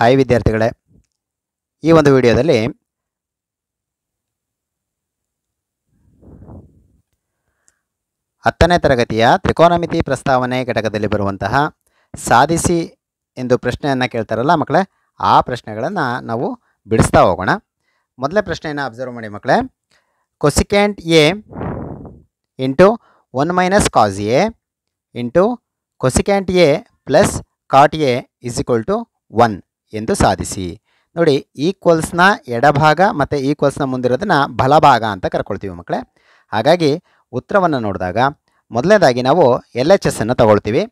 Hi ವಿದ್ಯಾರ್ಥಿಗಳೇ, ಈ ಒಂದು ವಿಡಿಯೋದಲ್ಲಿ ಹತ್ತನೇ ತರಗತಿಯ ತ್ರಿಕೋನಮಿತಿ ಪ್ರಸ್ತಾವನೆ ಘಟಕದಲ್ಲಿ ಬರುವಂತಹ ಸಾಧಿಸಿ ಎಂದು ಪ್ರಶ್ನೆಯನ್ನು ಕೇಳ್ತಾರಲ್ಲ ಮಕ್ಕಳೇ, ಆ ಪ್ರಶ್ನೆಗಳನ್ನು ನಾವು ಬಿಡಿಸ್ತಾ ಹೋಗೋಣ. ಮೊದಲೇ ಪ್ರಶ್ನೆಯನ್ನು ಅಬ್ಸರ್ವ್ ಮಾಡಿ ಮಕ್ಕಳೇ cosecant A into one minus cos A into cosecant A plus cot A is equal to one ಎಂದು ಸಾಧಿಸಿ. ನೋಡಿ ಈಕ್ವಲ್ಸ್ನ ಎಡಭಾಗ ಮತ್ತು ಈಕ್ವಲ್ಸ್ನ ಮುಂದಿರೋದನ್ನ ಬಲಭಾಗ ಅಂತ ಕರ್ಕೊಳ್ತೀವಿ ಮಕ್ಕಳೇ. ಹಾಗಾಗಿ ಉತ್ತರವನ್ನು ನೋಡಿದಾಗ ಮೊದಲನೇದಾಗಿ ನಾವು ಎಲ್ ಎಚ್ ಎಸ್ ಅನ್ನು ತಗೊಳ್ತೀವಿ.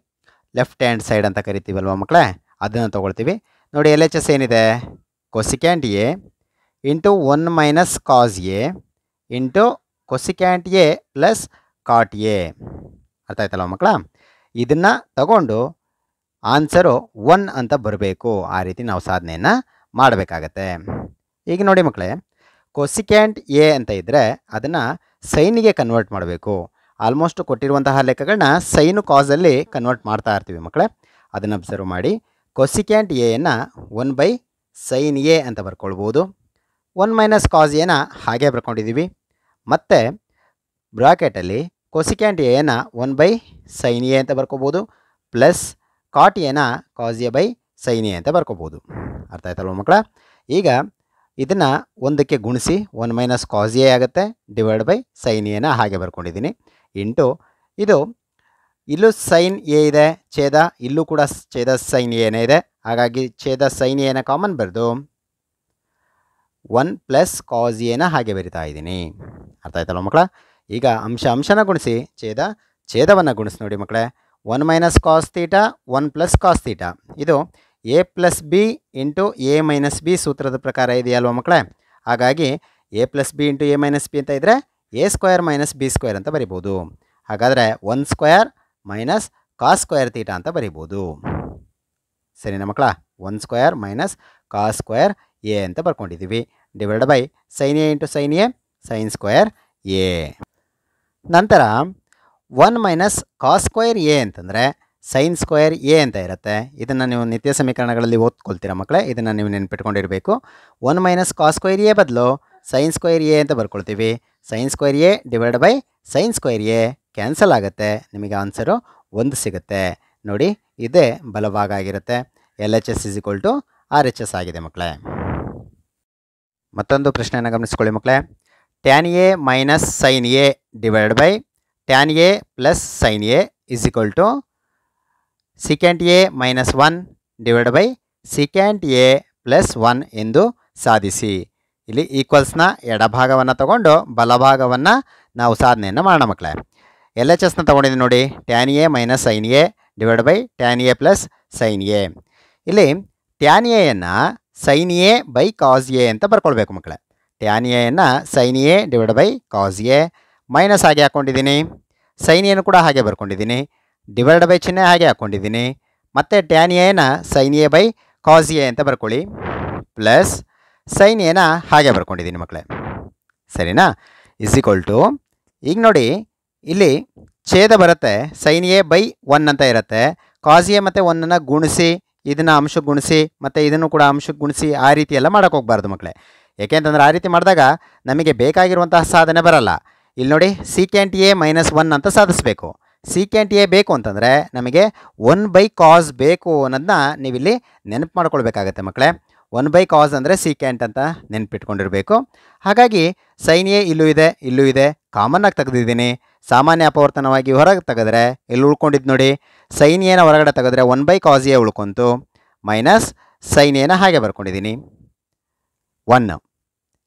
ಲೆಫ್ಟ್ ಹ್ಯಾಂಡ್ ಸೈಡ್ ಅಂತ ಕರಿತೀವಲ್ವ ಮಕ್ಕಳೇ? ಅದನ್ನು ತೊಗೊಳ್ತೀವಿ. ನೋಡಿ ಎಲ್ ಎಚ್ ಎಸ್ ಏನಿದೆ? Cosecant A into one minus cos A into cosecant A plus cot A ಅರ್ಥ ಆಯ್ತಲ್ವ ಮಕ್ಕಳ? ಇದನ್ನು ತಗೊಂಡು ಆನ್ಸರು ಒನ್ ಅಂತ ಬರಬೇಕು. ಆ ರೀತಿ ನಾವು ಸಾಧನೆಯನ್ನು ಮಾಡಬೇಕಾಗತ್ತೆ. ಈಗ ನೋಡಿ ಮಕ್ಕಳೇ ಕೊಸಿಕ್ಯಾಂಟ್ ಎ ಅಂತ ಇದ್ದರೆ ಅದನ್ನು ಸೈನಿಗೆ ಕನ್ವರ್ಟ್ ಮಾಡಬೇಕು. ಆಲ್ಮೋಸ್ಟ್ ಕೊಟ್ಟಿರುವಂತಹ ಲೆಕ್ಕಗಳನ್ನ ಸೈನು ಕಾಸಲ್ಲಿ ಕನ್ವರ್ಟ್ ಮಾಡ್ತಾ ಇರ್ತೀವಿ ಮಕ್ಕಳೇ. ಅದನ್ನು ಅಬ್ಸರ್ವ್ ಮಾಡಿ. ಕೊಸಿಕ್ಯಾಂಟ್ ಎಯನ್ನು ಒನ್ ಬೈ ಸೈನ್ ಎ ಅಂತ ಬರ್ಕೊಳ್ಬೋದು. ಒನ್ ಮೈನಸ್ ಕಾಸ್ ಎನ ಹಾಗೆ ಬರ್ಕೊಂಡಿದ್ದೀವಿ ಮತ್ತು ಬ್ರಾಕೆಟಲ್ಲಿ ಕೊಸಿಕ್ಯಾಂಟ್ ಎನ ಒನ್ ಬೈ ಸೈನ್ ಎ ಅಂತ ಬರ್ಕೋಬೋದು ಪ್ಲಸ್ ಕಾಟ್ ಎನ ಬೈ ಸೈನ್ ಎ ಅಂತ ಬರ್ಕೋಬೋದು. ಅರ್ಥ ಆಯ್ತಲ್ವ ಮಕ್ಕಳ? ಈಗ ಇದನ್ನು ಒಂದಕ್ಕೆ ಗುಣಿಸಿ ಒನ್ ಮೈನಸ್ ಕಾಸ್ ಎ ಆಗುತ್ತೆ, ಡಿವೈಡ್ ಬೈ ಸೈನ್ ಎನ ಹಾಗೆ ಬರ್ಕೊಂಡಿದ್ದೀನಿ. ಇಂಟು ಇದು ಇಲ್ಲೂ ಸೈನ್ ಎ ಇದೆ, ಛೇದ, ಇಲ್ಲೂ ಕೂಡ ಛೇದ ಸೈನ್ ಏನೇ ಇದೆ. ಹಾಗಾಗಿ ಛೇದ ಸೈನ್ ಏನ ಕಾಮನ್ ಬರೆದು ಒನ್ ಪ್ಲಸ್ ಕಾಸ್ ಎನ ಹಾಗೆ ಬರಿತಾ ಇದ್ದೀನಿ. ಅರ್ಥ ಆಯ್ತಲ್ವ ಮಕ್ಕಳ? ಈಗ ಅಂಶ ಅಂಶನ ಗುಣಿಸಿ, ಛೇದ, ಛೇದವನ್ನು ಗುಣಿಸಿ ನೋಡಿ ಮಕ್ಕಳೇ. One minus cos theta one plus cos theta ಇದು A plus B into A minus B ಸೂತ್ರದ ಪ್ರಕಾರ ಇದೆಯಲ್ವ ಮಕ್ಕಳೇ? ಹಾಗಾಗಿ A plus B into A minus B ಅಂತ ಇದ್ದರೆ A square minus B square ಅಂತ ಬರಿಬೋದು. ಹಾಗಾದರೆ one square minus cos square theta ಅಂತ ಬರಿಬೋದು. ಸರಿನಾ ಮಕ್ಕಳ? One square minus cos square A ಅಂತ ಬರ್ಕೊಂಡಿದ್ದೀವಿ divide by sine A into sine A sine square A ನಂತರ one minus cos square A ಅಂತಂದರೆ ಸೈನ್ ಸ್ಕ್ವೇರ್ ಎ ಅಂತ ಇರುತ್ತೆ. ಇದನ್ನು ನೀವು ನಿತ್ಯ ಸಮೀಕರಣಗಳಲ್ಲಿ ಓದ್ಕೊಳ್ತೀರಾ ಮಕ್ಕಳೇ ಇದನ್ನು ನೀವು ನೆನ್ಪಿಟ್ಕೊಂಡಿರಬೇಕು. One minus cos square A ಬದಲು ಸೈನ್ ಸ್ಕ್ವೈರ್ ಎ ಅಂತ ಬರ್ಕೊಳ್ತೀವಿ. Sine square A divide by sine square A cancel ಆಗುತ್ತೆ. ನಿಮಗೆ ಆನ್ಸರು ಒಂದು ಸಿಗುತ್ತೆ. ನೋಡಿ, ಇದೇ ಬಲಭಾಗ ಆಗಿರುತ್ತೆ. L H S is to R H S ಆಗಿದೆ ಮಕ್ಕಳೇ ಮತ್ತೊಂದು ಪ್ರಶ್ನೆಯನ್ನು ಗಮನಿಸ್ಕೊಳ್ಳಿ ಮಕ್ಕಳೇ tan A minus sine A divide by tan A plus sine A is equal to secant A minus one divide by secant A plus one ಎಂದು ಸಾಧಿಸಿ. ಇಲ್ಲಿ ಈಕ್ವಲ್ಸ್ನ ಎಡಭಾಗವನ್ನು ತಗೊಂಡು ಬಲಭಾಗವನ್ನು ನಾವು ಸಾಧನೆಯನ್ನು ಮಾಡೋಣ ಮಕ್ಕಳೇ ಎಲ್ ಎಚ್ ಎಸ್ನ ತೊಗೊಂಡಿದ್ದೀನಿ ನೋಡಿ tan A minus sine A divide by tan A plus sine A ಇಲ್ಲಿ tan ಎಯನ್ನು sine A by cos A ಅಂತ ಬರ್ಕೊಳ್ಬೇಕು ಮಕ್ಕಳೇ tan ಎಯನ್ನು sine A divide by cos A minus ಹಾಗೆ ಹಾಕ್ಕೊಂಡಿದ್ದೀನಿ ಸೈನ್ ಏನು ಕೂಡ ಹಾಗೆ ಬರ್ಕೊಂಡಿದ್ದೀನಿ. ಡಿವೈಡ್ ಬೈ ಚಿಹ್ನೆ ಹಾಗೆ ಹಾಕ್ಕೊಂಡಿದ್ದೀನಿ ಮತ್ತು ಟ್ಯಾನ್ ಎನ sine A by cos A ಅಂತ ಬರ್ಕೊಳ್ಳಿ. ಪ್ಲಸ್ ಸೈನ್ ಎನ ಹಾಗೆ ಬರ್ಕೊಂಡಿದ್ದೀನಿ ಮಕ್ಕಳೇ. ಸರಿನಾ? ಇಸ್ ಈಕ್ವಲ್ ಟು ಈಗ ನೋಡಿ, ಇಲ್ಲಿ ಛೇದ ಬರುತ್ತೆ. ಸೈನ್ ಎ ಬೈ ಒನ್ ಅಂತ ಇರುತ್ತೆ. ಕಾಸ್ ಎ ಮತ್ತು ಒನ್ನನ್ನು ಗುಣಿಸಿ, ಇದನ್ನು ಅಂಶಕ್ಕೆ ಗುಣಿಸಿ, ಮತ್ತು ಇದನ್ನು ಕೂಡ ಅಂಶಕ್ಕೆ ಗುಣಿಸಿ ಆ ರೀತಿ ಎಲ್ಲ ಮಾಡೋಕ್ಕೆ ಹೋಗ್ಬಾರ್ದು ಮಕ್ಕಳೇ. ಏಕೆಂತಂದ್ರೆ ಆ ರೀತಿ ಮಾಡಿದಾಗ ನಮಗೆ ಬೇಕಾಗಿರುವಂತಹ ಸಾಧನೆ ಬರಲ್ಲ. ಇಲ್ಲಿ ನೋಡಿ ಸಿಕೆಂಟ್ ಎ ಮೈನಸ್ ಒನ್ ಅಂತ ಸಾಧಿಸಬೇಕು. ಸಿಕೆಂಟ್ ಎ ಬೇಕು ಅಂತಂದರೆ ನಮಗೆ ಒನ್ ಬೈ ಕಾಸ್ ಬೇಕು ಅನ್ನೋದನ್ನ ನೀವಿಲ್ಲಿ ನೆನಪು ಮಾಡ್ಕೊಳ್ಬೇಕಾಗತ್ತೆ ಮಕ್ಕಳೇ. ಒನ್ ಬೈ ಕಾಸ್ ಅಂದರೆ ಸಿಕೆಂಟ್ ಅಂತ ನೆನಪಿಟ್ಕೊಂಡಿರಬೇಕು. ಹಾಗಾಗಿ ಸೈನ್ ಎ ಇಲ್ಲೂ ಇದೆ ಇಲ್ಲೂ ಇದೆ. ಕಾಮನ್ನಾಗಿ ತೆಗೆದಿದ್ದೀನಿ. ಸಾಮಾನ್ಯ ಅಪವರ್ತನವಾಗಿ ಹೊರಗೆ ತೆಗೆದ್ರೆ ಇಲ್ಲಿ ಉಳ್ಕೊಂಡಿದ್ದು ನೋಡಿ? ಸೈನ್ ಎನ ಹೊರಗಡೆ ತೆಗೆದ್ರೆ ಒನ್ ಬೈ ಕಾಸ್ ಎ ಉಳ್ಕೊಂತು. ಮೈನಸ್ ಸೈನ್ ಎನ ಹಾಗೆ ಬರ್ಕೊಂಡಿದ್ದೀನಿ ಒನ್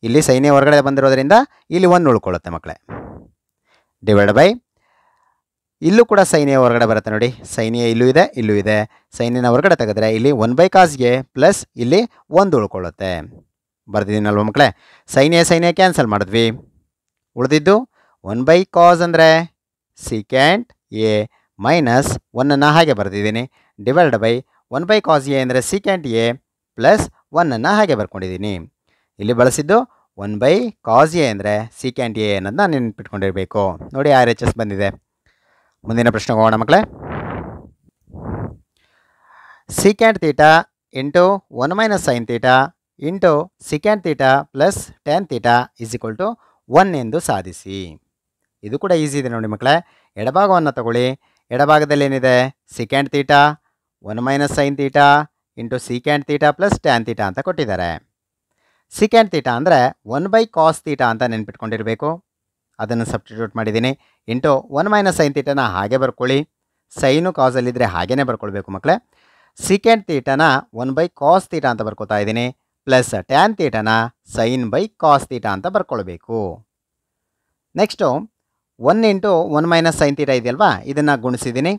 ಇಲ್ಲಿ ಸೈನ್ಯ ಹೊರಗಡೆ ಬಂದಿರೋದ್ರಿಂದ ಇಲ್ಲಿ ಒಂದು ಉಳ್ಕೊಳ್ಳುತ್ತೆ ಮಕ್ಕಳೇ. ಡಿವೈಡ್ ಬೈ ಇಲ್ಲೂ ಕೂಡ ಸೈನ್ಯ ಹೊರಗಡೆ ಬರುತ್ತೆ ನೋಡಿ. ಸೈನ್ಯ ಇಲ್ಲೂ ಇದೆ ಇಲ್ಲೂ ಇದೆ. ಸೈನ್ಯನ ಹೊರಗಡೆ ತೆಗೆದ್ರೆ ಇಲ್ಲಿ ಒನ್ ಬೈ ಕಾಸ್ಗೆ ಪ್ಲಸ್ ಇಲ್ಲಿ ಒಂದು ಉಳ್ಕೊಳ್ಳುತ್ತೆ. ಬರ್ದಿದ್ದೀನಲ್ವ ಮಕ್ಕಳೇ? ಸೈನ್ಯ ಸೈನ್ಯ ಕ್ಯಾನ್ಸಲ್ ಮಾಡಿದ್ವಿ. ಉಳಿದಿದ್ದು ಒನ್ ಬೈ ಕಾಸ್ ಅಂದರೆ ಸಿಕೆಂಡ್ ಎ ಮೈನಸ್ ಒನ್ನನ್ನು ಹಾಗೆ ಬರೆದಿದ್ದೀನಿ. Divide by one by cos A ಅಂದರೆ ಸಿಕೆಂಡ್ ಎ ಪ್ಲಸ್ ಒನ್ನನ್ನು ಹಾಗೆ ಬರ್ಕೊಂಡಿದ್ದೀನಿ. ಇಲ್ಲಿ ಬಳಸಿದ್ದು ಒನ್ ಬೈ ಕಾಸ್ ಎ ಅಂದರೆ ಸಿಕ್ಯಾಂಟ್ ಎ ಅನ್ನೋದನ್ನ ನೆನ್ಪಿಟ್ಕೊಂಡಿರಬೇಕು. ನೋಡಿ ಆರ್ ಎಚ್ ಎಸ್ ಬಂದಿದೆ. ಮುಂದಿನ ಪ್ರಶ್ನೆಗೆ ಹೋಗೋಣ ಮಕ್ಕಳೇ. Secant theta into one minus sine theta into secant theta plus tan theta is equal to one ಎಂದು ಸಾಧಿಸಿ. ಇದು ಕೂಡ ಈಸಿ ಇದೆ ನೋಡಿ ಮಕ್ಕಳೇ. ಎಡಭಾಗವನ್ನು ತಗೊಳ್ಳಿ. ಎಡಭಾಗದಲ್ಲಿ ಏನಿದೆ? Secant theta one minus sine theta into secant theta plus tan theta ಅಂತ ಕೊಟ್ಟಿದ್ದಾರೆ. ಸಿಕ್ಯಾಂಡ್ ತೀಟ ಅಂದರೆ ಒನ್ ಬೈ ಕಾಸ್ ತೀಟ ಅಂತ ನೆನ್ಪಿಟ್ಕೊಂಡಿರಬೇಕು. ಅದನ್ನು ಸಬ್ಸ್ಟಿಟ್ಯೂಟ್ ಮಾಡಿದ್ದೀನಿ. ಇಂಟು ಒನ್ ಮೈನಸ್ ಸೈನ್ ತೀಟನ ಹಾಗೆ ಬರ್ಕೊಳ್ಳಿ. ಸೈನು ಕಾಸಲ್ಲಿದ್ದರೆ ಹಾಗೇ ಬರ್ಕೊಳ್ಬೇಕು ಮಕ್ಕಳೇ ಸಿಕೆಂಡ್ ತೀಟನ ಒನ್ ಬೈ ಕಾಸ್ ತೀಟ ಅಂತ ಬರ್ಕೊತಾ ಇದ್ದೀನಿ. ಪ್ಲಸ್ ಟ್ಯಾನ್ ತೀಟನ ಸೈನ್ ಬೈ ಕಾಸ್ ತೀಟ ಅಂತ ಬರ್ಕೊಳ್ಬೇಕು. Next one into one minus sine theta ಇದೆಯಲ್ವಾ? ಇದನ್ನು ಗುಣಿಸಿದ್ದೀನಿ.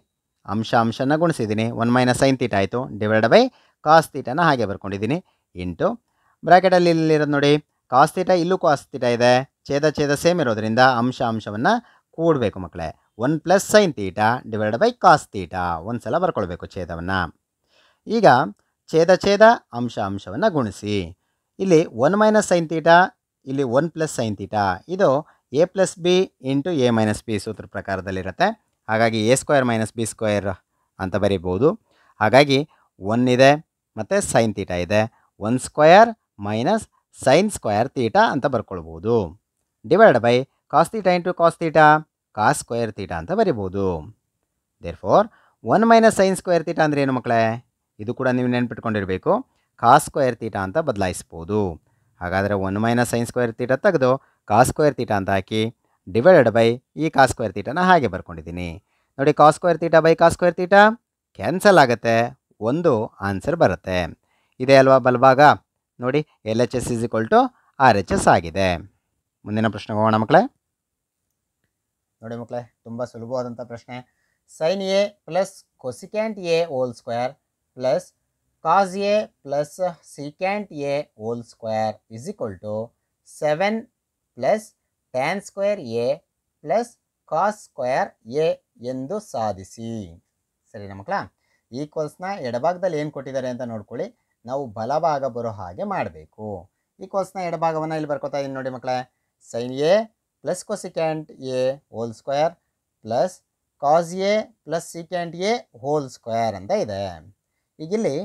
ಅಂಶ ಅಂಶನ ಗುಣಿಸಿದ್ದೀನಿ. ಒನ್ ಮೈನಸ್ ಸೈನ್ ತೀಟ ಆಯಿತು. ಡಿವೈಡ್ ಬೈ ಕಾಸ್ ತೀಟನ ಹಾಗೆ ಬರ್ಕೊಂಡಿದ್ದೀನಿ. ಇಂಟು ಬ್ರ್ಯಾಕೆಟಲ್ಲಿ ಇಲ್ಲಿರೋದು ನೋಡಿ. ಕಾಸ್ ತೀಟ ಇಲ್ಲೂ ಕಾಸ್ ತೀಟ ಇದೆ. ಛೇದ ಛೇದ ಸೇಮ್ ಇರೋದ್ರಿಂದ ಅಂಶ, ಅಂಶವನ್ನು ಕೂಡಬೇಕು ಮಕ್ಕಳೇ one plus sine theta divide by cos theta ಒಂದು ಸಲ ಬರ್ಕೊಳ್ಬೇಕು ಛೇದವನ್ನು. ಈಗ ಛೇದ ಛೇದ, ಅಂಶ, ಅಂಶವನ್ನು ಗುಣಿಸಿ. ಇಲ್ಲಿ ಒನ್ ಮೈನಸ್ ಸೈನ್ ತೀಟ ಇಲ್ಲಿ ಒನ್ ಪ್ಲಸ್ ಸೈನ್ ತೀಟ ಇದು A plus B into A minus B ಸೂತ್ರ ಪ್ರಕಾರದಲ್ಲಿರುತ್ತೆ. ಹಾಗಾಗಿ A square minus B square ಅಂತ ಬರೀಬೋದು ಹಾಗಾಗಿ ಒನ್ ಇದೆ, ಮತ್ತು ಸೈನ್ ತೀಟ ಇದೆ. One square minus sine square theta ಅಂತ ಬರ್ಕೊಳ್ಬೋದು. Divide by cos theta into cos theta cos square theta ಅಂತ ಬರಿಬೋದು. Therefore one minus sine square theta ಅಂದರೆ ಏನು ಮಕ್ಕಳೇ? ಇದು ಕೂಡ ನೀವು ನೆನ್ಪಿಟ್ಕೊಂಡಿರಬೇಕು. ಕಾಸ್ ಸ್ಕ್ವೇರ್ ತೀಟಾ ಅಂತ ಬದಲಾಯಿಸ್ಬೋದು. ಹಾಗಾದರೆ one minus sine square theta ತೆಗೆದು ಕಾಸ್ ಸ್ಕ್ವೇರ್ ತೀಟಾ ಅಂತ ಹಾಕಿ ಡಿವೈಡ್ ಬೈ ಈ ಕಾಸ್ ಸ್ಕ್ವೇರ್ ತೀಟಾನ ಹಾಗೆ ಬರ್ಕೊಂಡಿದ್ದೀನಿ. ನೋಡಿ cos square theta by cos square theta cancel ಆಗುತ್ತೆ. ಒಂದು ಆನ್ಸರ್ ಬರುತ್ತೆ. ಇದೆ ಅಲ್ವಾ ಬಲಭಾಗ? ನೋಡಿ L H S is equal to R H S ಆಗಿದೆ. ಮುಂದಿನ ಪ್ರಶ್ನೆಗೆ ಹೋಗೋಣ ಮಕ್ಕಳೇ. ನೋಡಿ ಮಕ್ಕಳೇ, ತುಂಬ ಸುಲಭವಾದಂಥ ಪ್ರಶ್ನೆ. Sine A plus cosecant A whole square plus cos A plus secant A whole square is equal to seven plus tan square A plus cos square A ಎಂದು ಸಾಧಿಸಿ. ಸರಿನಾ ಮಕ್ಕಳ? ಈಕ್ವಲ್ಸ್ನ ಎಡಭಾಗದಲ್ಲಿ ಏನು ಕೊಟ್ಟಿದ್ದಾರೆ ಅಂತ ನೋಡ್ಕೊಳ್ಳಿ. ನಾವು ಬಲಭಾಗ ಬರೋ ಹಾಗೆ ಮಾಡಬೇಕು. ಈ ಈಕ್ವಲ್ಸ್ನ ಎಡಭಾಗವನ್ನು ಇಲ್ಲಿ ಬರ್ಕೋತಾ ಇದ್ದೀನಿ ನೋಡಿ ಮಕ್ಕಳೇ. Sine A plus cosecant A whole square plus cos A plus secant A whole square ಅಂತ ಇದೆ. ಈಗ ಇಲ್ಲಿ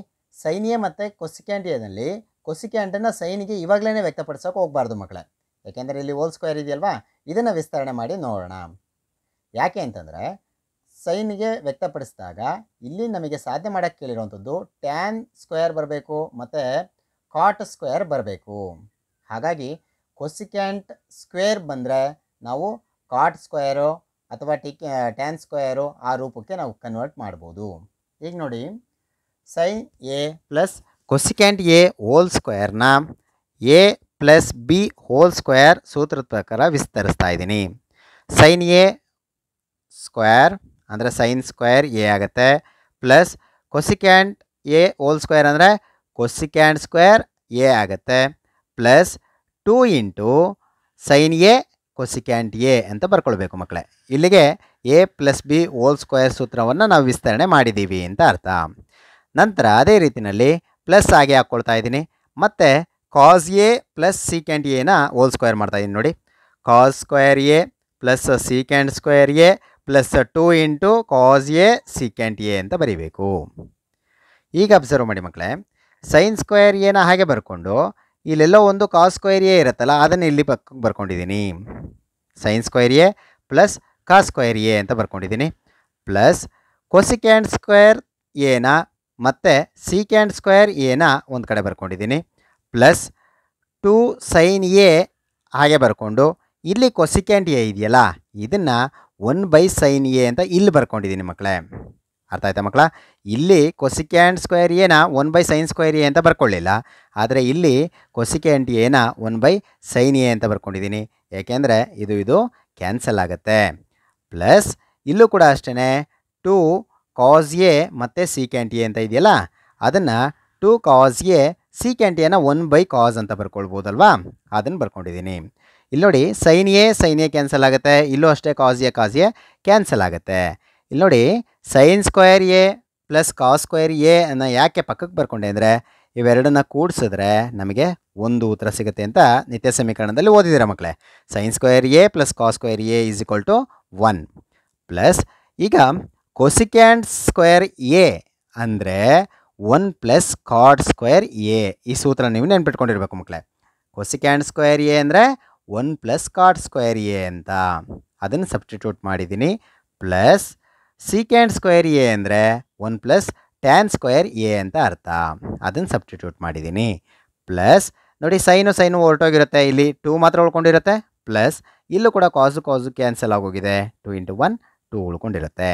ಸೈನ್ ಎ ಮತ್ತು ಕೊಸಿಕ್ಯಾಂಟ್ ಎನಲ್ಲಿ ಕೊಸಿಕ್ಯಾಂಟನ್ನು ಸೈನಿಗೆ ಇವಾಗಲೇ ವ್ಯಕ್ತಪಡಿಸೋಕೆ ಹೋಗಬಾರ್ದು ಮಕ್ಕಳೇ. ಯಾಕೆಂದರೆ ಇಲ್ಲಿ ಹೋಲ್ ಸ್ಕ್ವೇರ್ ಇದೆಯಲ್ವಾ? ಇದನ್ನು ವಿಸ್ತರಣೆ ಮಾಡಿ ನೋಡೋಣ. ಯಾಕೆ ಅಂತಂದರೆ ಸೈನ್ಗೆ ವ್ಯಕ್ತಪಡಿಸಿದಾಗ, ಇಲ್ಲಿ ನಮಗೆ ಸಾಧ್ಯ ಮಾಡೋಕ್ಕೆ ಕೇಳಿರುವಂಥದ್ದು ಟ್ಯಾನ್ ಸ್ಕ್ವೇರ್ ಬರಬೇಕು ಮತ್ತು ಕಾಟ್ ಸ್ಕ್ವೇರ್ ಬರಬೇಕು. ಹಾಗಾಗಿ ಕೊಸಿಕ್ಯಾಂಟ್ ಸ್ಕ್ವೇರ್ ಬಂದರೆ ನಾವು ಕಾಟ್ ಸ್ಕ್ವೇರು ಅಥವಾ ಟಿಕ್ ಟ್ಯಾನ್ ಸ್ಕ್ವೇರು ಆ ರೂಪಕ್ಕೆ ನಾವು ಕನ್ವರ್ಟ್ ಮಾಡ್ಬೋದು. ಈಗ ನೋಡಿ sine A plus cosecant A whole ಸ್ಕ್ವೇರ್ನ A plus B whole square ಸೂತ್ರದ ಪ್ರಕಾರ ವಿಸ್ತರಿಸ್ತಾ ಇದ್ದೀನಿ. ಸೈನ್ ಎ ಸ್ಕ್ವೇರ್ ಅಂದರೆ ಸೈನ್ ಸ್ಕ್ವೇರ್ ಎ ಆಗುತ್ತೆ. Plus cosecant A whole square ಅಂದರೆ ಕೊಸಿಕ್ಯಾಂಡ್ ಸ್ಕ್ವೇರ್ ಎ ಆಗುತ್ತೆ. Plus two into sine A cosecant A ಅಂತ ಬರ್ಕೊಳ್ಬೇಕು ಮಕ್ಕಳೇ ಇಲ್ಲಿಗೆ A plus B whole square ಸೂತ್ರವನ್ನು ನಾವು ವಿಸ್ತರಣೆ ಮಾಡಿದ್ದೀವಿ ಅಂತ ಅರ್ಥ. ನಂತರ ಅದೇ ರೀತಿಯಲ್ಲಿ ಪ್ಲಸ್ ಆಗಿ ಹಾಕ್ಕೊಳ್ತಾ ಇದ್ದೀನಿ. ಮತ್ತು ಕಾಸ್ ಎ ಪ್ಲಸ್ ಸೀಕ್ಯಾಂಟ್ ಎನ ಓಲ್ ಸ್ಕ್ವೇರ್ ಮಾಡ್ತಾ ಇದ್ದೀನಿ ನೋಡಿ. Cos square A plus secant square A plus two into cos A secant A ಅಂತ ಬರೀಬೇಕು. ಈಗ ಅಬ್ಸರ್ವ್ ಮಾಡಿ ಮಕ್ಕಳೇ ಸೈನ್ ಸ್ಕ್ವೇರ್ ಎನ ಹಾಗೆ ಬರ್ಕೊಂಡು ಇಲ್ಲೆಲ್ಲೋ ಒಂದು ಕಾಸ್ ಸ್ಕ್ವೇರ್ ಎ ಇರುತ್ತಲ್ಲ, ಅದನ್ನು ಇಲ್ಲಿ ಪಕ್ಕಕ್ಕೆ ಬರ್ಕೊಂಡಿದ್ದೀನಿ. Sine square A plus cos square A ಅಂತ ಬರ್ಕೊಂಡಿದ್ದೀನಿ. ಪ್ಲಸ್ ಕೊಸಿಕ್ಯಾಂಡ್ ಸ್ಕ್ವೇರ್ ಎನ ಮತ್ತು ಸಿಕ್ಯಾಂಡ್ ಸ್ಕ್ವೇರ್ ಎನ ಒಂದು ಕಡೆ ಬರ್ಕೊಂಡಿದ್ದೀನಿ. ಪ್ಲಸ್ ಟು ಸೈನ್ ಎ ಹಾಗೆ ಬರ್ಕೊಂಡು, ಇಲ್ಲಿ ಕೊಸಿಕ್ಯಾಂಟ್ ಎ ಇದೆಯಲ್ಲ, ಇದನ್ನು ಒನ್ ಬೈ ಸೈನ್ ಎ ಅಂತ ಇಲ್ಲಿ ಬರ್ಕೊಂಡಿದ್ದೀನಿ ಮಕ್ಕಳೇ ಅರ್ಥ ಆಯ್ತಾ ಮಕ್ಕಳ ಇಲ್ಲಿ ಕೊಸಿಕ್ಯಾಂಡ್ ಸ್ಕ್ವೇರ್ ಎನ one by sine square A ಅಂತ ಬರ್ಕೊಳ್ಳಿಲ್ಲ. ಆದರೆ ಇಲ್ಲಿ ಕೊಸಿಕ್ಯಾಂಡ್ ಎನ ಒನ್ ಬೈ ಸೈನ್ ಎ ಅಂತ ಬರ್ಕೊಂಡಿದ್ದೀನಿ. ಏಕೆಂದರೆ ಇದು ಇದು ಕ್ಯಾನ್ಸಲ್ ಆಗುತ್ತೆ. ಪ್ಲಸ್ ಇಲ್ಲೂ ಕೂಡ ಅಷ್ಟೇ ಟು ಕಾಸ್ ಎ ಮತ್ತು ಸಿಕ್ಯಾಂಟ್ ಎ ಅಂತ ಇದೆಯಲ್ಲ, ಅದನ್ನು ಟು ಕಾಸ್ ಎ ಸಿಕ್ಯಾಂಟ್ ಎನ ಒನ್ ಬೈ ಕಾಸ್ ಅಂತ ಬರ್ಕೊಳ್ಬೋದಲ್ವಾ? ಅದನ್ನು ಬರ್ಕೊಂಡಿದ್ದೀನಿ. ಇಲ್ಲಿ ನೋಡಿ, sine A sine A cancel ಆಗುತ್ತೆ. ಇಲ್ಲೂ ಅಷ್ಟೇ cos A cos A cancel ಆಗುತ್ತೆ. ಇಲ್ಲಿ ನೋಡಿ sine square A plus cos square A ಅನ್ನ ಯಾಕೆ ಪಕ್ಕಕ್ಕೆ ಬರ್ಕೊಂಡೆ ಅಂದರೆ, ಇವೆರಡನ್ನ ಕೂಡಿಸಿದ್ರೆ ನಮಗೆ ಒಂದು ಉತ್ತರ ಸಿಗುತ್ತೆ ಅಂತ ನಿತ್ಯ ಸಮೀಕರಣದಲ್ಲಿ ಓದಿದ್ದೀರ ಮಕ್ಕಳೇ? Sine square A plus cos square A is equal to one plus ಈಗ ಕೊಸಿಕ್ಯಾಂಡ್ ಸ್ಕ್ವೇರ್ ಎ ಅಂದರೆ one plus cot square A ಈ ಸೂತ್ರ ನೀವು ನೆನ್ಪಿಟ್ಕೊಂಡಿರ್ಬೇಕು ಮಕ್ಕಳೇ. ಕೊಸಿಕ್ಯಾಂಡ್ ಸ್ಕ್ವೇರ್ ಎ ಅಂದರೆ one plus cot square A ಅಂತ. ಅದನ್ನು ಸಬ್ಸ್ಟಿಟ್ಯೂಟ್ ಮಾಡಿದ್ದೀನಿ. ಪ್ಲಸ್ ಸೀಕೆಂಡ್ ಸ್ಕ್ವೇರ್ ಎ ಅಂದರೆ one plus tan square A ಅಂತ ಅರ್ಥ. ಅದನ್ನು ಸಬ್ಸ್ಟಿಟ್ಯೂಟ್ ಮಾಡಿದ್ದೀನಿ. ಪ್ಲಸ್ ನೋಡಿ ಸೈನು ಸೈನು ಹೊರಟೋಗಿರುತ್ತೆ ಇಲ್ಲಿ ಟೂ ಮಾತ್ರ ಉಳ್ಕೊಂಡಿರುತ್ತೆ. ಪ್ಲಸ್ ಇಲ್ಲೂ ಕೂಡ ಕಾಸು ಕಾಸು ಕ್ಯಾನ್ಸಲ್ ಆಗೋಗಿದೆ. ಟೂ ಇಂಟು ಒನ್ ಟೂ ಉಳ್ಕೊಂಡಿರುತ್ತೆ.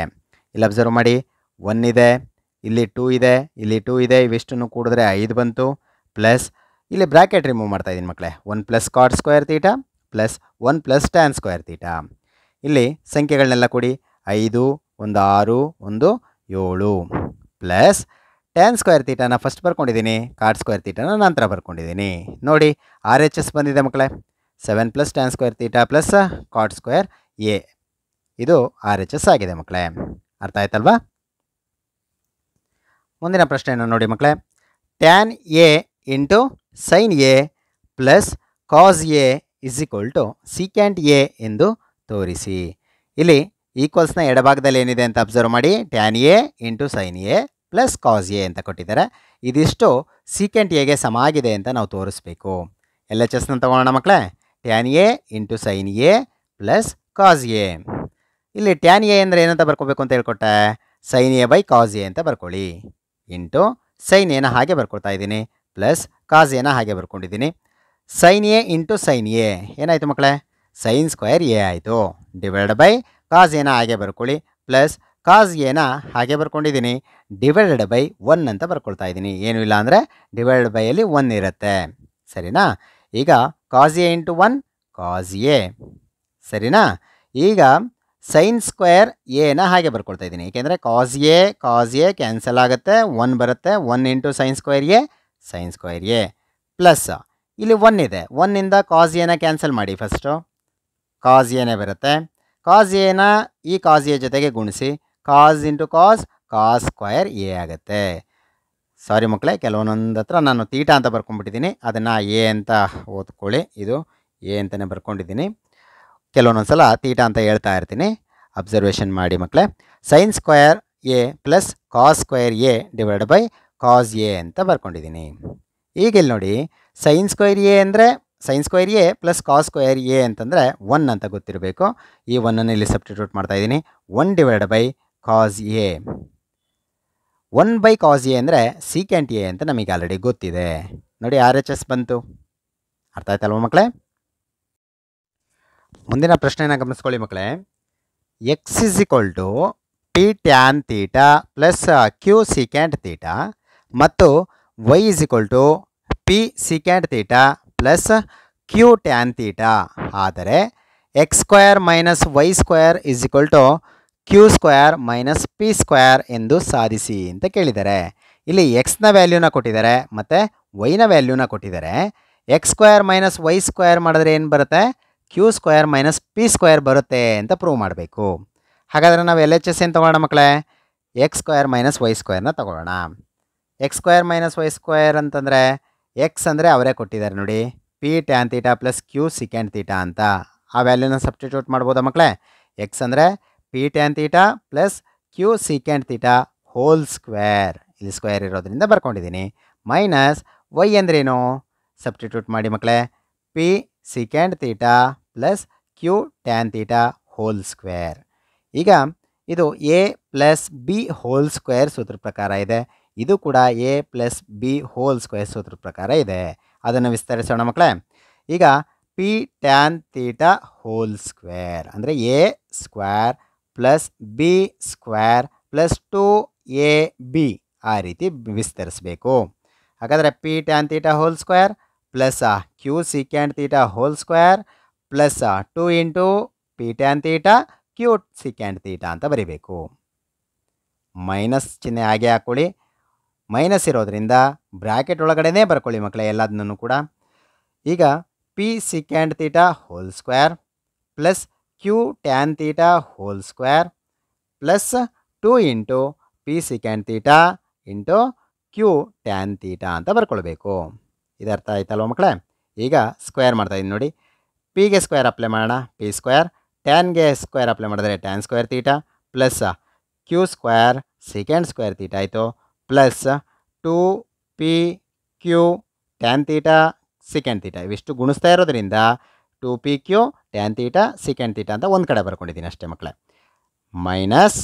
ಇಲ್ಲಿ ಅಬ್ಸರ್ವ್ ಮಾಡಿ. ಒನ್ ಇದೆ, ಇಲ್ಲಿ ಟೂ ಇದೆ, ಇಲ್ಲಿ ಟೂ ಇದೆ, ಇವೆಷ್ಟನ್ನು ಕೂಡಿದ್ರೆ ಐದು ಬಂತು. ಪ್ಲಸ್ ಇಲ್ಲಿ ಬ್ರ್ಯಾಕೆಟ್ ರಿಮೂವ್ ಮಾಡ್ತಾ ಇದ್ದೀನಿ ಮಕ್ಕಳೇ one plus cot square theta plus one plus tan square theta ಇಲ್ಲಿ ಸಂಖ್ಯೆಗಳನ್ನೆಲ್ಲ ಕೊಡಿ ಐದು, ಒಂದು ಆರು, ಒಂದು ಏಳು ಪ್ಲಸ್ ಟ್ಯಾನ್ ಸ್ಕ್ವೇರ್ ತೀಟನ ಫಸ್ಟ್ ಬರ್ಕೊಂಡಿದ್ದೀನಿ ಕಾಟ್ ಸ್ಕ್ವೇರ್ ತೀಟನ ನಂತರ ಬರ್ಕೊಂಡಿದ್ದೀನಿ. ನೋಡಿ ಆರ್ ಎಚ್ ಎಸ್ ಬಂದಿದೆ ಮಕ್ಕಳೇ seven plus tan square theta plus cot square A ಇದು ಆರ್ ಎಚ್ ಎಸ್ ಆಗಿದೆ ಮಕ್ಕಳೇ ಅರ್ಥ ಆಯ್ತಲ್ವಾ? ಮುಂದಿನ ಪ್ರಶ್ನೆಯನ್ನು ನೋಡಿ ಮಕ್ಕಳೇ tan A into sine A plus cos A is equal to secant A ಎಂದು ತೋರಿಸಿ. ಇಲ್ಲಿ ಈಕ್ವಲ್ಸ್ನ ಎಡಭಾಗದಲ್ಲಿ ಏನಿದೆ ಅಂತ ಅಬ್ಸರ್ವ್ ಮಾಡಿ. Tan A into sine A plus cos A ಅಂತ ಕೊಟ್ಟಿದ್ದಾರೆ. ಇದಿಷ್ಟು ಸಿಕೆಂಟ್ ಎಗೆ ಸಮ ಆಗಿದೆ ಅಂತ ನಾವು ತೋರಿಸ್ಬೇಕು. ಎಲ್ ಎಚ್ ಎಸ್ನ ತಗೊಳ್ಳೋಣ ಮಕ್ಕಳೇ tan A into sine A plus cos A ಇಲ್ಲಿ ಟ್ಯಾನ್ ಎ ಅಂದರೆ ಏನಂತ ಬರ್ಕೋಬೇಕು ಅಂತ ಹೇಳ್ಕೊಟ್ಟೆ? Sine A by cos A ಅಂತ ಬರ್ಕೊಳ್ಳಿ. ಇಂಟು ಸೈನ್ ಎನ ಹಾಗೆ ಬರ್ಕೊಳ್ತಾ ಇದ್ದೀನಿ. ಪ್ಲಸ್ ಕಾಸ್ ಎನ ಹಾಗೆ ಬರ್ಕೊಂಡಿದ್ದೀನಿ. Sine A into sine A ಏನಾಯಿತು ಮಕ್ಕಳೇ? ಸೈನ್ ಸ್ಕ್ವೇರ್ ಎ ಆಯಿತು. ಡಿವೈಡ್ ಬೈ ಕಾಸ್ ಎನ ಹಾಗೆ ಬರ್ಕೊಳ್ಳಿ. ಪ್ಲಸ್ ಕಾಸ್ ಎನ ಹಾಗೆ ಬರ್ಕೊಂಡಿದ್ದೀನಿ. ಡಿವೈಡೆಡ್ ಬೈ ಒನ್ ಅಂತ ಬರ್ಕೊಳ್ತಾ ಇದ್ದೀನಿ. ಏನೂ ಇಲ್ಲ ಅಂದರೆ ಡಿವೈಡೆಡ್ ಬೈಯಲ್ಲಿ ಒನ್ ಇರುತ್ತೆ. ಸರಿನಾ? ಈಗ cos A into one cos A ಸರಿನಾ? ಈಗ ಸೈನ್ ಸ್ಕ್ವೇರ್ ಎನ ಹಾಗೆ ಬರ್ಕೊಳ್ತಾ ಇದ್ದೀನಿ. ಏಕೆಂದರೆ cos A cos A cancel ಆಗುತ್ತೆ. ಒನ್ ಬರುತ್ತೆ. One into sine square A sine square A plus ಇಲ್ಲಿ ಒನ್ ಇದೆ. ಒನ್ನಿಂದ ಕಾಸ್ ಎನ ಕ್ಯಾನ್ಸಲ್ ಮಾಡಿ ಫಸ್ಟು ಕಾಸ್ ಎನೇ ಬರುತ್ತೆ. ಕಾಸ್ ಎನ ಈ ಕಾಸ್ ಎ ಜೊತೆಗೆ ಗುಣಿಸಿ cos into cos cos square A ಆಗುತ್ತೆ. ಸಾರಿ ಮಕ್ಕಳೇ ಕೆಲವೊಂದೊಂದು ಹತ್ರ ನಾನು ತೀಟ ಅಂತ ಬರ್ಕೊಂಡ್ಬಿಟ್ಟಿದ್ದೀನಿ. ಅದನ್ನು ಎ ಅಂತ ಓದ್ಕೊಳ್ಳಿ. ಇದು ಎ ಅಂತಲೇ ಬರ್ಕೊಂಡಿದ್ದೀನಿ. ಕೆಲವೊಂದೊಂದು ಸಲ ತೀಟ ಅಂತ ಹೇಳ್ತಾ ಇರ್ತೀನಿ. ಅಬ್ಸರ್ವೇಷನ್ ಮಾಡಿ ಮಕ್ಕಳೇ. Sine square A plus cos square A divide by cos A ಅಂತ ಬರ್ಕೊಂಡಿದ್ದೀನಿ ಈಗ ಇಲ್ಲಿ ನೋಡಿ ಸೈನ್ ಸ್ಕ್ವೈರ್ ಎ ಅಂದರೆ sine square A plus cos square A ಅಂತಂದರೆ ಒನ್ ಅಂತ ಗೊತ್ತಿರಬೇಕು. ಈ ಒನ್ನನ್ನು ಇಲ್ಲಿ ಸಬ್ಸ್ಟಿಟ್ಯೂಟ್ ಮಾಡ್ತಾ ಇದ್ದೀನಿ one divide by cos A one by cos A ಅಂದರೆ ಸೀಕೆಂಟ್ ಎ ಅಂತ ನಮಗೆ ಆಲ್ರೆಡಿ ಗೊತ್ತಿದೆ. ನೋಡಿ ಆರ್ ಎಚ್ ಎಸ್ ಬಂತು. ಅರ್ಥ ಆಯ್ತಲ್ವ ಮಕ್ಕಳೇ? ಮುಂದಿನ ಪ್ರಶ್ನೆಯನ್ನು ಗಮನಿಸ್ಕೊಳ್ಳಿ ಮಕ್ಕಳೇ. X is equal to p tan theta plus q secant theta ಮತ್ತು y is equal to p secant theta plus q tan theta ಆದರೆ x square minus y square is equal to q square minus p square ಎಂದು ಸಾಧಿಸಿ ಅಂತ ಕೇಳಿದ್ದಾರೆ ಇಲ್ಲಿ ಎಕ್ಸ್ನ ವ್ಯಾಲ್ಯೂನ ಕೊಟ್ಟಿದ್ದಾರೆ ಮತ್ತು ವೈನ ವ್ಯಾಲ್ಯೂನ ಕೊಟ್ಟಿದ್ದಾರೆ. X square minus y square ಮಾಡಿದ್ರೆ ಏನು ಬರುತ್ತೆ? Q square minus p square ಬರುತ್ತೆ ಅಂತ ಪ್ರೂವ್ ಮಾಡಬೇಕು. ಹಾಗಾದರೆ ನಾವು ಎಲ್ ಎಚ್ ಎಸ್ ಏನು ತೊಗೊಳ್ಳೋಣ ಮಕ್ಕಳೇ? ಎಕ್ಸ್ ಸ್ಕ್ವಯರ್ ಮೈನಸ್ ವೈ ಸ್ಕ್ವಯರ್ನ ತೊಗೊಳ್ಳೋಣ. X square minus y square ಅಂತಂದರೆ ಎಕ್ಸ್ ಅಂದರೆ ಅವರೇ ಕೊಟ್ಟಿದ್ದಾರೆ ನೋಡಿ. P tan theta plus q secant theta ಅಂತ. ಆ ವ್ಯಾಲ್ಯೂನ ಸಬ್ಸ್ಟಿಟ್ಯೂಟ್ ಮಾಡ್ಬೋದಾ ಮಕ್ಕಳೇ ಎಕ್ಸ್ ಅಂದರೆ p tan theta plus q secant theta whole square ಇಲ್ಲಿ ಸ್ಕ್ವೇರ್ ಇರೋದ್ರಿಂದ ಬರ್ಕೊಂಡಿದ್ದೀನಿ. ಮೈನಸ್ ವೈ ಅಂದ್ರೇನು? ಸಬ್ಸ್ಟಿಟ್ಯೂಟ್ ಮಾಡಿ ಮಕ್ಕಳೇ p secant theta plus q tan theta whole square ಈಗ ಇದು a plus b whole square ಸೂತ್ರ ಪ್ರಕಾರ ಇದೆ. ಇದು ಕೂಡ a plus b whole square ಸೂತ್ರ ಪ್ರಕಾರ ಇದೆ. ಅದನ್ನು ವಿಸ್ತರಿಸೋಣ ಮಕ್ಕಳೇ. ಈಗ p tan theta whole square ಅಂದರೆ a square plus b square plus two a b ಆ ರೀತಿ ವಿಸ್ತರಿಸಬೇಕು. ಹಾಗಾದರೆ p tan theta whole square plus q secant theta whole square plus two into p tan theta q secant theta ಅಂತ ಬರೀಬೇಕು. Minus ಚಿಹ್ನೆ ಹಾಗೆ ಹಾಕ್ಕೊಳ್ಳಿ ಮೈನಸ್ ಇರೋದ್ರಿಂದ ಬ್ರ್ಯಾಕೆಟ್ ಒಳಗಡೆನೇ ಬರ್ಕೊಳ್ಳಿ ಮಕ್ಕಳೇ ಎಲ್ಲದನ್ನೂ ಕೂಡ. ಈಗ p secant theta whole square plus q tan theta whole square plus two into p secant theta into q tan theta ಅಂತ ಬರ್ಕೊಳ್ಬೇಕು. ಇದರ್ಥ ಆಯ್ತಲ್ವ ಮಕ್ಕಳೇ? ಈಗ ಸ್ಕ್ವೇರ್ ಮಾಡ್ತಾಯಿದ್ದೀನಿ ನೋಡಿ. ಪಿಗೆ ಸ್ಕ್ವೇರ್ ಅಪ್ಲೈ ಮಾಡೋಣ. ಪಿ ಸ್ಕ್ವೇರ್ ಟ್ಯಾನ್ಗೆ ಸ್ಕ್ವೇರ್ ಅಪ್ಲೈ ಮಾಡಿದ್ರೆ tan square theta plus q square secant square theta ಆಯಿತು. Plus two p q tan theta secant theta ಇವಿಷ್ಟು ಗುಣಿಸ್ತಾ ಇರೋದ್ರಿಂದ two p q tan theta secant theta ಅಂತ ಒಂದು ಕಡೆ ಬರ್ಕೊಂಡಿದ್ದೀನಿ ಅಷ್ಟೇ ಮಕ್ಕಳೇ ಮೈನಸ್,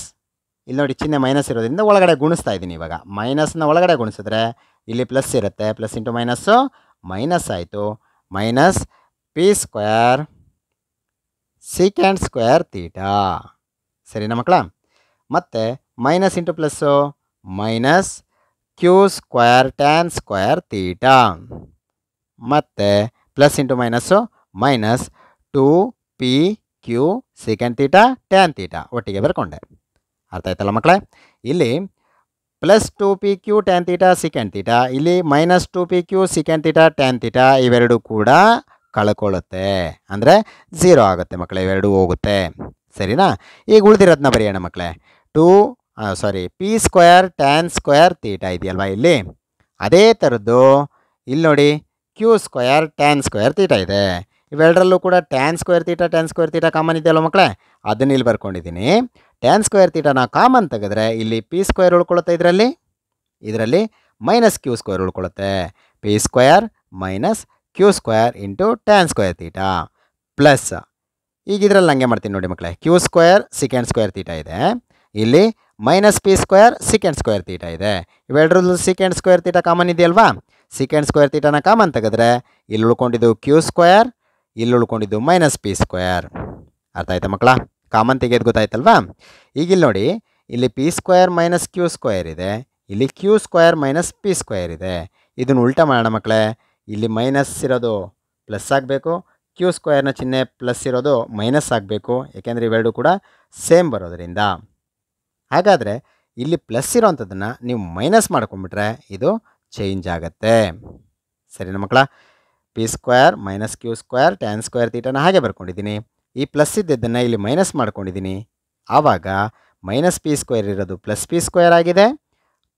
ಇಲ್ಲಿ ನೋಡಿ ಚಿಹ್ನೆ ಮೈನಸ್ ಇರೋದ್ರಿಂದ ಒಳಗಡೆ ಗುಣಿಸ್ತಾ ಇದ್ದೀನಿ ಇವಾಗ. ಮೈನಸ್ನ ಒಳಗಡೆ ಗುಣಿಸಿದ್ರೆ ಇಲ್ಲಿ ಪ್ಲಸ್ ಇರುತ್ತೆ. ಪ್ಲಸ್ ಇಂಟು ಮೈನಸ್ಸು ಮೈನಸ್ ಆಯಿತು. Minus p square secant square theta ಸರಿನಾ ಮಕ್ಕಳ ಮತ್ತು minus into plus minus q square tan square theta ಮತ್ತು plus into minus minus two p q secant theta tan theta ಒಟ್ಟಿಗೆ ಬರ್ಕೊಂಡೆ. ಅರ್ಥ ಆಯ್ತಲ್ಲ ಮಕ್ಕಳೇ? ಇಲ್ಲಿ plus two p q tan theta secant theta ಇಲ್ಲಿ minus two p q secant theta tan theta ಇವೆರಡು ಕೂಡ ಕಳ್ಕೊಳ್ಳುತ್ತೆ. ಅಂದರೆ ಝೀರೋ ಆಗುತ್ತೆ ಮಕ್ಕಳೇ, ಇವೆರಡು ಹೋಗುತ್ತೆ. ಸರಿನಾ? ಈಗ ಉಳಿದಿರೋದನ್ನ ಬರೆಯೋಣ ಮಕ್ಕಳೇ. ಟು ಸಾರಿ P square tan square theta ಇದೆಯಲ್ವಾ ಇಲ್ಲಿ? ಅದೇ ಥರದ್ದು ಇಲ್ಲಿ ನೋಡಿ Q square tan square theta ಇದೆ. ಇವೆರಡರಲ್ಲೂ ಕೂಡ tan square theta tan square theta common ಇದೆಯಲ್ಲ ಮಕ್ಕಳೇ? ಅದನ್ನ ಇಲ್ಲಿ ಬರ್ಕೊಂಡಿದ್ದೀನಿ. ಟ್ಯಾನ್ ಸ್ಕ್ವೇರ್ ತೀಟಾನ ಕಾಮನ್ ತೆಗೆದ್ರೆ ಇಲ್ಲಿ ಪಿ ಸ್ಕ್ವೇರ್ ಉಳ್ಕೊಳ್ಳುತ್ತೆ ಇದರಲ್ಲಿ? ಇದರಲ್ಲಿ minus Q square ಉಳ್ಕೊಳ್ಳುತ್ತೆ p square minus q square into tan square theta plus ಈಗ ಇದರಲ್ಲಿ ಹಂಗೆ ಮಾಡ್ತೀನಿ ನೋಡಿ ಮಕ್ಕಳೇ? Q square secant square theta ಇದೆ. ಇಲ್ಲಿ minus P square secant square theta ಇದೆ. ಇವೆರಡರಲ್ಲೂ ಸಿಕೆಂಡ್ ಸ್ಕ್ವೇರ್ ತೀಟ ಕಾಮನ್ ಇದೆಯಲ್ವಾ? ಸಿಕೆಂಡ್ ಸ್ಕ್ವೇರ್ ತೀಟನ ಕಾಮನ್ ತೆಗೆದ್ರೆ ಇಲ್ಲಿ ಉಳ್ಕೊಂಡಿದ್ದು ಕ್ಯೂ ಸ್ಕ್ವೇರ್, ಇಲ್ಲಿ ಉಳ್ಕೊಂಡಿದ್ದು ಮೈನಸ್ ಪಿ ಸ್ಕ್ವೇರ್. ಅರ್ಥ ಆಯ್ತಾ ಮಕ್ಕಳ? ಕಾಮನ್ ತೆಗೆಯೋದು ಗೊತ್ತಾಯ್ತಲ್ವಾ? ಈಗ ಇಲ್ಲಿ ನೋಡಿ, ಇಲ್ಲಿ p square minus q square ಇದೆ, ಇಲ್ಲಿ q square minus p square ಇದೆ. ಇದನ್ನು ಉಲ್ಟಾ ಮಾಡೋಣ ಮಕ್ಕಳೇ, ಇಲ್ಲಿ ಮೈನಸ್ ಇರೋದು ಪ್ಲಸ್ ಆಗಬೇಕು ಕ್ಯೂ ಸ್ಕ್ವೇರ್ನ ಚಿಹ್ನೆ ಪ್ಲಸ್ ಇರೋದು ಮೈನಸ್ ಆಗಬೇಕು, ಏಕೆಂದರೆ ಇವೆರಡು ಕೂಡ ಸೇಮ್ ಬರೋದ್ರಿಂದ. ಹಾಗಾದರೆ ಇಲ್ಲಿ ಪ್ಲಸ್ ಇರೋವಂಥದ್ದನ್ನು ನೀವು ಮೈನಸ್ ಮಾಡ್ಕೊಂಬಿಟ್ರೆ ಇದು ಚೇಂಜ್ ಆಗುತ್ತೆ. ಸರಿನಾ ಮಕ್ಕಳ? P square minus q square tan square ತೀಟನ ಹಾಗೆ ಬರ್ಕೊಂಡಿದ್ದೀನಿ. ಈ ಪ್ಲಸ್ ಇದ್ದದ್ದನ್ನು ಇಲ್ಲಿ ಮೈನಸ್ ಮಾಡ್ಕೊಂಡಿದ್ದೀನಿ. ಆವಾಗ ಮೈನಸ್ ಪಿ ಸ್ಕ್ವೇರ್ ಇರೋದು ಪ್ಲಸ್ ಪಿ ಸ್ಕ್ವೇರ್ ಆಗಿದೆ.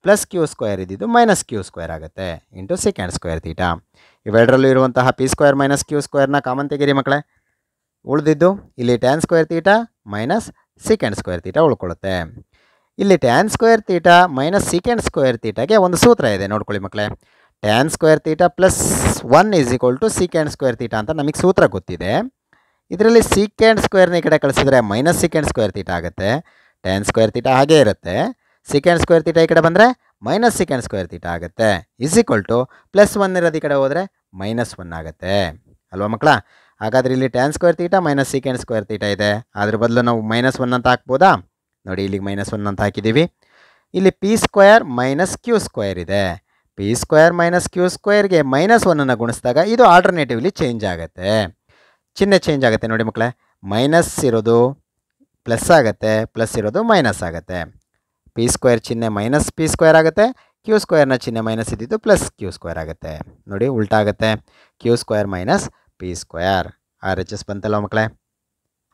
ಪ್ಲಸ್ ಕ್ಯೂ ಸ್ಕ್ವೇರ್ ಇದ್ದಿದ್ದು ಮೈನಸ್ ಕ್ಯೂ ಸ್ಕ್ವೇರ್ ಆಗುತ್ತೆ. ಇಂಟು ಸೆಕೆಂಡ್ ಸ್ಕ್ವೇರ್ ತೀಟ ಇವೆರಡರಲ್ಲೂ ಇರುವಂತಹ ಪಿ ಸ್ಕ್ವೇರ್ ಮೈನಸ್ ಕ್ಯೂ ಸ್ಕ್ವೇರ್ನ ಕಾಮನ್ ತೆಗೀರಿ ಮಕ್ಕಳೇ. ಉಳಿದಿದ್ದು ಇಲ್ಲಿ tan square theta minus secant square theta ಉಳ್ಕೊಳ್ಳುತ್ತೆ. ಇಲ್ಲಿ tan square theta minus secant square ತೀಟಾಗೆ ಒಂದು ಸೂತ್ರ ಇದೆ, ನೋಡ್ಕೊಳ್ಳಿ ಮಕ್ಕಳೇ. Tan square theta plus one is equal to secant square theta ಅಂತ ನಮಗೆ ಸೂತ್ರ ಗೊತ್ತಿದೆ. ಇದರಲ್ಲಿ ಸೀಕೆಂಡ್ ಸ್ಕ್ವೇರ್ನ ಈ ಕಡೆ ಕಳಿಸಿದ್ರೆ ಮೈನಸ್ ಸೀಕೆಂಡ್ ಸ್ಕ್ವೇರ್ ತೀಟ ಆಗುತ್ತೆ. ಟ್ಯಾನ್ ಸ್ಕ್ವೇರ್ ತೀಟ ಹಾಗೇ ಇರುತ್ತೆ. ಸೆಕೆಂಡ್ ಸ್ಕ್ವೇರ್ ತೀಟ ಈ ಕಡೆ ಬಂದರೆ ಮೈನಸ್ ಸೆಕೆಂಡ್ ಸ್ಕ್ವೇರ್ ತೀಟ ಆಗುತ್ತೆ. Is equal to plus one ಇರೋದು ಈ ಕಡೆ ಹೋದರೆ ಮೈನಸ್ ಒನ್ ಆಗುತ್ತೆ. ಅಲ್ವಾ ಮಕ್ಕಳ? ಹಾಗಾದರೆ ಇಲ್ಲಿ tan square theta minus secant square theta ಇದೆ. ಅದ್ರ ಬದಲು ನಾವು ಮೈನಸ್ ಒನ್ ಅಂತ ಹಾಕ್ಬೋದಾ? ನೋಡಿ, ಇಲ್ಲಿಗೆ ಮೈನಸ್ ಒನ್ ಅಂತ ಹಾಕಿದ್ದೀವಿ. ಇಲ್ಲಿ p square minus q square ಇದೆ. ಪಿ ಸ್ಕ್ವೇರ್ ಮೈನಸ್ ಕ್ಯೂ ಸ್ಕ್ವೇರ್ಗೆ ಮೈನಸ್ ಒನ್ನನ್ನು ಗುಣಿಸಿದಾಗ ಇದು ಆಲ್ಟರ್ನೇಟಿವ್ಲಿ ಚೇಂಜ್ ಆಗುತ್ತೆ. ಚಿಹ್ನೆ ಚೇಂಜ್ ಆಗುತ್ತೆ ನೋಡಿ ಮಕ್ಕಳೇ. ಮೈನಸ್ ಇರೋದು ಪ್ಲಸ್ ಆಗುತ್ತೆ ಪ್ಲಸ್ ಇರೋದು ಮೈನಸ್ ಆಗುತ್ತೆ. ಪಿ ಸ್ಕ್ವೇರ್ ಚಿಹ್ನೆ ಮೈನಸ್ ಪಿ ಸ್ಕ್ವೇರ್ ಆಗುತ್ತೆ ಕ್ಯೂ ಸ್ಕ್ವೇರ್ನ ಚಿಹ್ನೆ ಮೈನಸ್ ಇದ್ದಿದ್ದು ಪ್ಲಸ್ ಕ್ಯೂ ಸ್ಕ್ವೇರ್ ಆಗುತ್ತೆ. ನೋಡಿ, ಉಲ್ಟಾ ಆಗುತ್ತೆ. Q square minus p square R H S ಬಂತಲ್ಲ ಮಕ್ಕಳೇ.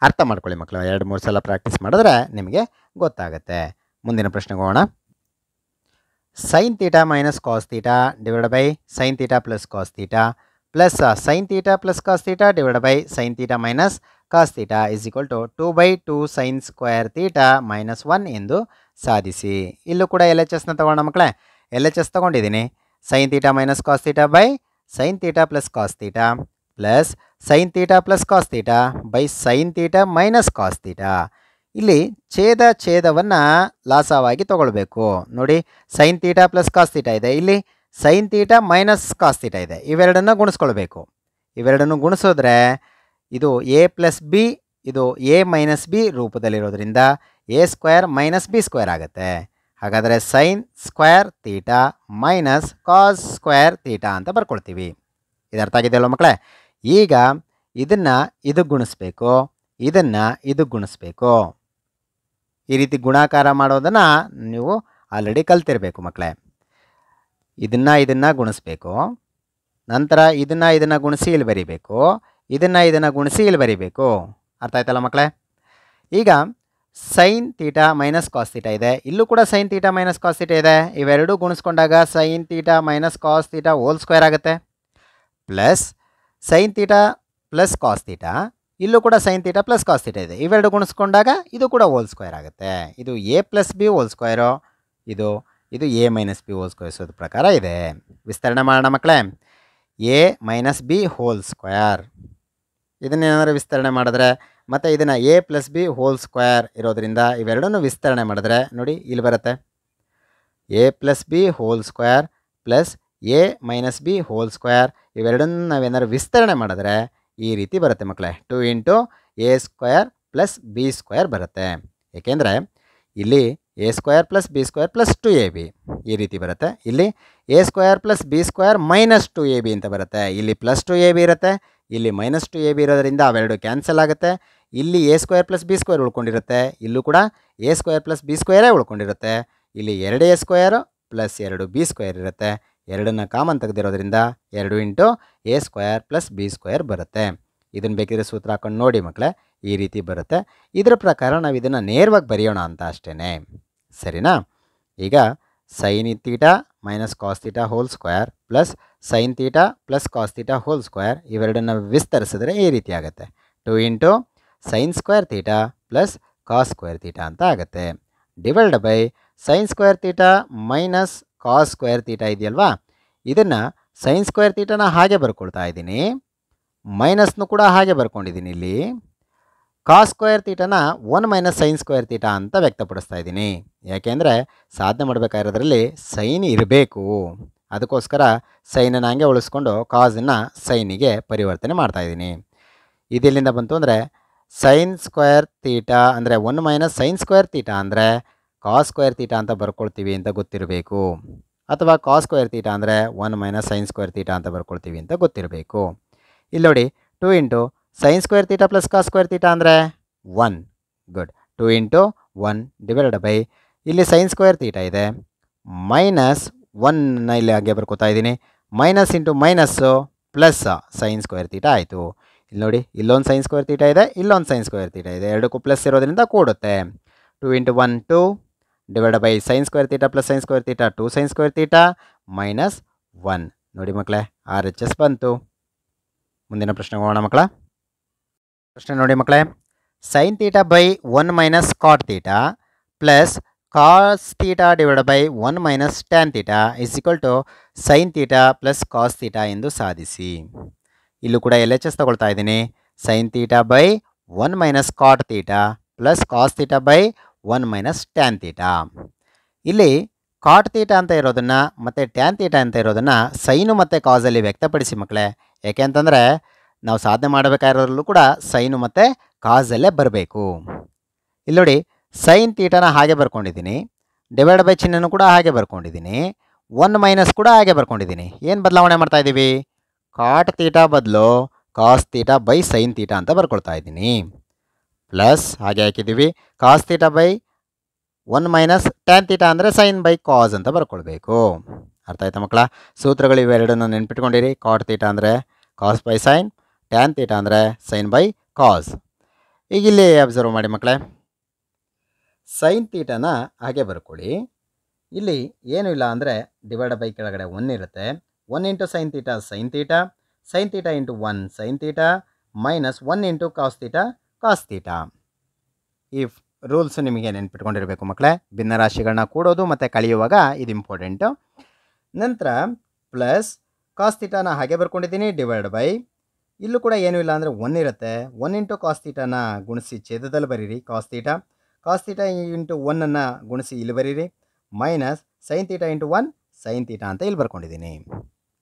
ಅರ್ಥ ಮಾಡ್ಕೊಳ್ಳಿ ಮಕ್ಕಳು, ಎರಡು, ಮೂರು ಸಲ ಪ್ರಾಕ್ಟೀಸ್ ಮಾಡಿದ್ರೆ ನಿಮಗೆ ಗೊತ್ತಾಗುತ್ತೆ. ಮುಂದಿನ ಪ್ರಶ್ನೆಗೆ ಹೋಗೋಣ. Sine theta minus cos theta divide by sine theta plus cos theta plus sine theta plus cos theta divide by sine theta minus cos theta is equal to two by two sine square theta minus one ಎಂದು ಸಾಧಿಸಿ. ಇಲ್ಲೂ ಕೂಡ L H ಎಸ್ನ ತೊಗೊಂಡ ಮಕ್ಕಳೇ. L H S ತೊಗೊಂಡಿದ್ದೀನಿ. Sine theta minus cos theta by sine theta plus cos theta plus sine theta plus cos theta by sine theta minus cos theta ಇಲ್ಲಿ ಛೇದ ಛೇದವನ್ನು ಲಾಸವಾಗಿ ತಗೊಳ್ಬೇಕು. ನೋಡಿ sine theta plus cos theta ಇದೆ. ಇಲ್ಲಿ sine theta minus cos theta ಇದೆ. ಇವೆರಡನ್ನು ಗುಣಿಸ್ಕೊಳ್ಬೇಕು. ಇವೆರಡನ್ನು ಗುಣಿಸೋದ್ರೆ ಇದು ಎ ಪ್ಲಸ್ ಬಿ ಇದು A minus B ರೂಪದಲ್ಲಿರೋದ್ರಿಂದ a square minus b square ಆಗುತ್ತೆ. ಹಾಗಾದರೆ sine square theta minus cos square theta ಅಂತ ಬರ್ಕೊಳ್ತೀವಿ. ಇದು ಅರ್ಥ ಆಗಿದೆಯಲ್ಲ ಮಕ್ಕಳೇ? ಈಗ ಇದನ್ನು ಇದು ಗುಣಿಸ್ಬೇಕು, ಇದನ್ನು ಇದು ಗುಣಿಸ್ಬೇಕು. ಈ ರೀತಿ ಗುಣಾಕಾರ ಮಾಡೋದನ್ನು ನೀವು ಆಲ್ರೆಡಿ ಕಲ್ತಿರಬೇಕು ಮಕ್ಕಳೇ ಇದನ್ನು ಇದನ್ನು ಗುಣಿಸ್ಬೇಕು, ನಂತರ ಇದನ್ನು ಇದನ್ನು ಗುಣಿಸಿ ಇಲ್ಲಿ ಬರಿಬೇಕು, ಇದನ್ನು ಇದನ್ನು ಗುಣಿಸಿ ಇಲ್ಲಿ ಬರಿಬೇಕು. ಅರ್ಥ ಆಯ್ತಲ್ಲ ಮಕ್ಕಳೇ ಈಗ sine theta minus cos theta ಇದೆ. ಇಲ್ಲೂ ಕೂಡ sine theta minus cos theta ಇದೆ. ಇವೆರಡೂ ಗುಣಿಸ್ಕೊಂಡಾಗ sine theta minus cos theta whole square ಆಗುತ್ತೆ. Plus sine theta plus cos theta ಇಲ್ಲೂ ಕೂಡ sine theta plus cos theta ಇದೆ. ಇವೆರಡು ಗುಣಿಸ್ಕೊಂಡಾಗ ಇದು ಕೂಡ ಹೋಲ್ ಸ್ಕ್ವೇರ್ ಆಗುತ್ತೆ. ಇದು a plus b whole square ಇದು ಇದು a minus b whole square ಪ್ರಕಾರ ಇದೆ. ವಿಸ್ತರಣೆ ಮಾಡೋಣ ಮಕ್ಕಳೇ. A minus b whole square ಇದನ್ನೇನಾದರೂ ವಿಸ್ತರಣೆ ಮಾಡಿದ್ರೆ, ಮತ್ತು ಇದನ್ನು a plus b whole square ಇರೋದ್ರಿಂದ ಇವೆರಡನ್ನೂ ವಿಸ್ತರಣೆ ಮಾಡಿದ್ರೆ, ನೋಡಿ, ಇಲ್ಲಿ ಬರುತ್ತೆ. A plus b whole square plus a minus b whole square ಇವೆರಡನ್ನು ನಾವೇನಾದ್ರು ವಿಸ್ತರಣೆ ಮಾಡಿದ್ರೆ ಈ ರೀತಿ ಬರುತ್ತೆ ಮಕ್ಕಳೇ. Two into a square plus b square ಬರುತ್ತೆ. ಏಕೆಂದರೆ ಇಲ್ಲಿ a square plus b square plus two a b ಈ ರೀತಿ ಬರುತ್ತೆ. ಇಲ್ಲಿ a square plus b square minus two a b ಅಂತ ಬರುತ್ತೆ. ಇಲ್ಲಿ ಪ್ಲಸ್ ಟು ಎ ಬಿ ಇರುತ್ತೆ. ಇಲ್ಲಿ ಮೈನಸ್ ಟು ಎ ಬಿ ಇರೋದರಿಂದ ಅವೆರಡು ಕ್ಯಾನ್ಸಲ್ ಆಗುತ್ತೆ. ಇಲ್ಲಿ a square plus b square ಉಳ್ಕೊಂಡಿರುತ್ತೆ. ಇಲ್ಲೂ ಕೂಡ ಎ ಸ್ಕ್ವೇರ್ ಪ್ಲಸ್ ಬಿ ಸ್ಕ್ವೇರೇ ಉಳ್ಕೊಂಡಿರುತ್ತೆ. ಇಲ್ಲಿ ಎರಡು ಎ ಸ್ಕ್ವೇರು ಪ್ಲಸ್ ಎರಡು ಬಿ ಸ್ಕ್ವೇರ್ ಇರುತ್ತೆ. ಎರಡನ್ನ ಕಾಮನ್ ತೆಗೆದಿರೋದ್ರಿಂದ ಎರಡು into a square plus b square ಬರುತ್ತೆ. ಇದನ್ನು ಬೇಕಿದ್ರೆ ಸೂತ್ರ ಹಾಕೊಂಡು ನೋಡಿ ಮಕ್ಕಳೇ ಈ ರೀತಿ ಬರುತ್ತೆ. ಇದರ ಪ್ರಕಾರ ನಾವು ಇದನ್ನು ನೇರವಾಗಿ ಬರೆಯೋಣ ಅಂತ ಅಷ್ಟೇ ಸರಿನಾ? ಈಗ sine theta minus cos theta whole square plus sine theta plus cos theta whole square ಇವೆರಡನ್ನು ವಿಸ್ತರಿಸಿದ್ರೆ ಈ ರೀತಿ ಆಗುತ್ತೆ. Two into sine square theta plus cos square theta ಅಂತ ಆಗುತ್ತೆ. Divide by sine square theta minus cos square theta ಇದೆಯಲ್ವಾ? ಇದನ್ನು sine square ತೀಟನ ಹಾಗೆ ಬರ್ಕೊಳ್ತಾ ಇದ್ದೀನಿ. ಮೈನಸ್ನು ಕೂಡ ಹಾಗೆ ಬರ್ಕೊಂಡಿದ್ದೀನಿ ಇಲ್ಲಿ. Cos square ತೀಟನ one minus sine square theta ಅಂತ ವ್ಯಕ್ತಪಡಿಸ್ತಾ ಇದ್ದೀನಿ. ಯಾಕೆಂದರೆ ಸಾಧನೆ ಮಾಡಬೇಕಾಗಿರೋದ್ರಲ್ಲಿ ಸೈನ್ ಇರಬೇಕು. ಅದಕ್ಕೋಸ್ಕರ ಸೈನನ್ನು ಹಂಗೆ ಉಳಿಸ್ಕೊಂಡು ಕಾಸನ್ನು ಸೈನಿಗೆ ಪರಿವರ್ತನೆ ಮಾಡ್ತಾ ಇದ್ದೀನಿ. ಇದೆಲ್ಲಿಂದ ಬಂತು ಅಂದರೆ ಸೈನ್ ಸ್ಕ್ವೇರ್ ತೀಟ ಅಂದರೆ one minus sine square theta ಅಂದರೆ ಕಾಸ್ ಸ್ಕ್ವೇರ್ ತೀಟಾ ಅಂತ ಬರ್ಕೊಳ್ತೀವಿ ಅಂತ ಗೊತ್ತಿರಬೇಕು. ಅಥವಾ ಕಾಸ್ ಸ್ಕ್ವೇರ್ ತೀಟ ಅಂದರೆ one minus sine square theta ಅಂತ ಬರ್ಕೊಳ್ತೀವಿ ಅಂತ ಗೊತ್ತಿರಬೇಕು. ಇಲ್ಲಿ ನೋಡಿ two into sine square theta plus cos square theta ಅಂದರೆ one good two into one divided by ಇಲ್ಲಿ ಸೈನ್ ಸ್ಕ್ವೇರ್ ತೀಟ ಇದೆ. ಮೈನಸ್ ಒನ್ನ ಇಲ್ಲಿ ಹಾಗೆ ಬರ್ಕೋತಾ ಇದ್ದೀನಿ. Minus into minus plus sine square theta ಆಯಿತು. ಇಲ್ಲಿ ನೋಡಿ, ಇಲ್ಲೊಂದು ಸೈನ್ ಸ್ಕ್ವೇರ್ ತೀಟಾ ಇದೆ, ಇಲ್ಲೊಂದು ಸೈನ್ ಸ್ಕ್ವೇರ್ ತೀಟಾ ಇದೆ. ಎರಡಕ್ಕೂ ಪ್ಲಸ್ ಇರೋದ್ರಿಂದ ಕೂಡುತ್ತೆ. Two into one two divide by sine square theta plus sine square theta two sine square theta minus one ನೋಡಿ ಮಕ್ಕಳೇ ಆರ್ ಎಚ್ ಎಸ್ ಬಂತು. ಮುಂದಿನ ಪ್ರಶ್ನೆ ಹೋಗೋಣ ಮಕ್ಕಳ. ಪ್ರಶ್ನೆ ನೋಡಿ ಮಕ್ಕಳೇ sine theta by one minus cot theta plus cos theta divide by one minus tan theta is equal to sine theta plus cos theta ಎಂದು ಸಾಧಿಸಿ. ಇಲ್ಲೂ ಕೂಡ ಎಲ್ ಎಚ್ ಎಸ್ ತಗೊಳ್ತಾ ಇದ್ದೀನಿ. Sine theta by one minus cot theta plus cos theta by one minus tan theta ಇಲ್ಲಿ cot theta ಅಂತ ಇರೋದನ್ನು ಮತ್ತು ಟ್ಯಾನ್ ತೀಟ ಅಂತ ಇರೋದನ್ನು ಸೈನು ಮತ್ತು ಕಾಸಲ್ಲಿ ವ್ಯಕ್ತಪಡಿಸಿ ಮಕ್ಕಳೇ ಯಾಕೆ ಅಂತಂದರೆ ನಾವು ಸಾಧನೆ ಮಾಡಬೇಕಾಗಿರೋದ್ರಲ್ಲೂ ಕೂಡ ಸೈನು ಮತ್ತು ಕಾಸಲ್ಲೇ ಬರಬೇಕು. ಇಲ್ಲಿ ನೋಡಿ ಸೈನ್ ತೀಟನ ಹಾಗೆ ಬರ್ಕೊಂಡಿದ್ದೀನಿ. ಡಿವೈಡ್ ಬೈ ಚಿಹ್ನೆನೂ ಕೂಡ ಹಾಗೆ ಬರ್ಕೊಂಡಿದ್ದೀನಿ. ಒನ್ ಮೈನಸ್ ಕೂಡ ಹಾಗೆ ಬರ್ಕೊಂಡಿದ್ದೀನಿ. ಏನು ಬದಲಾವಣೆ ಮಾಡ್ತಾ ಇದ್ದೀವಿ ಕಾಟ್ ತೀಟ ಬದಲು cos theta by sine theta ಅಂತ ಬರ್ಕೊಳ್ತಾ ಇದ್ದೀನಿ ಪ್ಲಸ್ ಹಾಗೆ ಹಾಕಿದ್ದೀವಿ. Cos theta by one minus tan theta ಅಂದರೆ ಸೈನ್ ಬೈ ಕಾಸ್ ಅಂತ ಬರ್ಕೊಳ್ಬೇಕು. ಅರ್ಥ ಆಯ್ತಾ ಮಕ್ಕಳ? ಸೂತ್ರಗಳು ಇವೆರಡನ್ನು ನೆನ್ಪಿಟ್ಕೊಂಡಿರಿ. ಕಾಟ್ ತೀಟ ಅಂದರೆ cos by sine tan theta ಅಂದರೆ ಸೈನ್ ಬೈ ಕಾಸ್ ಈಗ ಇಲ್ಲಿ ಅಬ್ಸರ್ವ್ ಮಾಡಿ ಮಕ್ಕಳೇ. ಸೈನ್ ತೀಟನ ಹಾಗೆ ಬರ್ಕೊಳ್ಳಿ. ಇಲ್ಲಿ ಏನೂ ಇಲ್ಲ ಅಂದರೆ ಡಿವೈಡ್ ಬೈ ಕೆಳಗಡೆ ಒನ್ ಇರುತ್ತೆ. One into sine theta sine theta sine theta into one sine theta minus one into cos theta cos theta ಈ ರೂಲ್ಸ್ ನಿಮಗೆ ನೆನ್ಪಿಟ್ಕೊಂಡಿರಬೇಕು ಮಕ್ಕಳೇ ಭಿನ್ನರಾಶಿಗಳನ್ನ ಕೂಡೋದು ಮತ್ತು ಕಳೆಯುವಾಗ ಇದು ಇಂಪಾರ್ಟೆಂಟು ನಂತರ ಪ್ಲಸ್ ಕಾಸ್ ತೀಟಾನ ಹಾಗೆ ಬರ್ಕೊಂಡಿದ್ದೀನಿ ಡಿವೈಡ್ ಬೈ ಇಲ್ಲೂ ಕೂಡ ಏನೂ ಇಲ್ಲ ಅಂದರೆ ಒನ್ ಇರುತ್ತೆ. ಒನ್ ಇಂಟು ಕಾಸ್ ತೀಟಾನ ಗುಣಿಸಿ ಛೇದದಲ್ಲಿ ಬರೀರಿ cos theta cos theta into ಒನ್ನನ್ನು ಗುಣಿಸಿ ಇಲ್ಲಿ ಬರೀರಿ. Minus sine theta into one sine theta ಅಂತ ಇಲ್ಲಿ ಬರ್ಕೊಂಡಿದ್ದೀನಿ.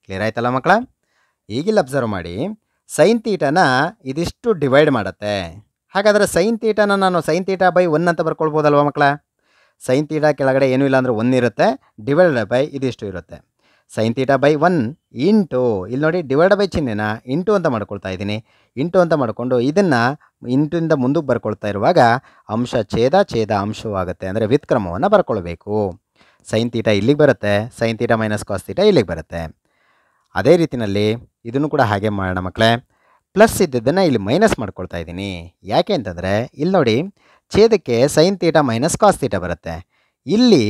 ಕ್ಲಿಯರ್ ಆಯ್ತಲ್ಲ ಮಕ್ಕಳ ಈಗಿಲ್ಲಿ ಅಬ್ಸರ್ವ್ ಮಾಡಿ. ಸೈನ್ ತೀಟನ ಇದಿಷ್ಟು ಡಿವೈಡ್ ಮಾಡುತ್ತೆ. ಹಾಗಾದರೆ ಸೈನ್ ತೀಟನ ನಾನು ಸೈನ್ ತೀಟಾ ಬೈ ಒನ್ ಅಂತ ಬರ್ಕೊಳ್ಬೋದಲ್ವ ಮಕ್ಕಳ ಸೈನ್ ತೀಟಾ ಕೆಳಗಡೆ ಏನೂ ಇಲ್ಲ ಅಂದರೆ ಒನ್ ಇರುತ್ತೆ ಡಿವೈಡ್ ಬೈ ಇದಿಷ್ಟು ಇರುತ್ತೆ. Sine theta by one into ಇಲ್ಲಿ ನೋಡಿ ಡಿವೈಡ್ ಬೈ ಚಿಹ್ನೆನ ಇಂಟು ಅಂತ ಮಾಡ್ಕೊಳ್ತಾ ಇದ್ದೀನಿ. ಇಂಟು ಅಂತ ಮಾಡಿಕೊಂಡು ಇದನ್ನು ಇಂಟಿಂದ ಮುಂದಕ್ಕೆ ಬರ್ಕೊಳ್ತಾ ಇರುವಾಗ ಅಂಶ ಛೇದ ಛೇದ ಅಂಶವಾಗುತ್ತೆ ಅಂದರೆ ವ್ಯುತ್ಕ್ರಮವನ್ನು ಬರ್ಕೊಳ್ಬೇಕು. ಸೈನ್ ತೀಟ ಇಲ್ಲಿಗೆ ಬರುತ್ತೆ sine theta minus cos theta ಇಲ್ಲಿಗೆ ಬರುತ್ತೆ. ಅದೇ ರೀತಿಯಲ್ಲಿ ಇದನ್ನು ಕೂಡ ಹಾಗೆ ಮಾಡೋಣ ಮಕ್ಕಳೇ. ಪ್ಲಸ್ ಇದ್ದದ್ದನ್ನು ಇಲ್ಲಿ ಮೈನಸ್ ಮಾಡ್ಕೊಳ್ತಾ ಇದ್ದೀನಿ. ಯಾಕೆ ಅಂತಂದರೆ, ಇಲ್ಲಿ ನೋಡಿ, ಛೇದಕ್ಕೆ sine theta minus cos theta ಬರುತ್ತೆ. ಇಲ್ಲಿ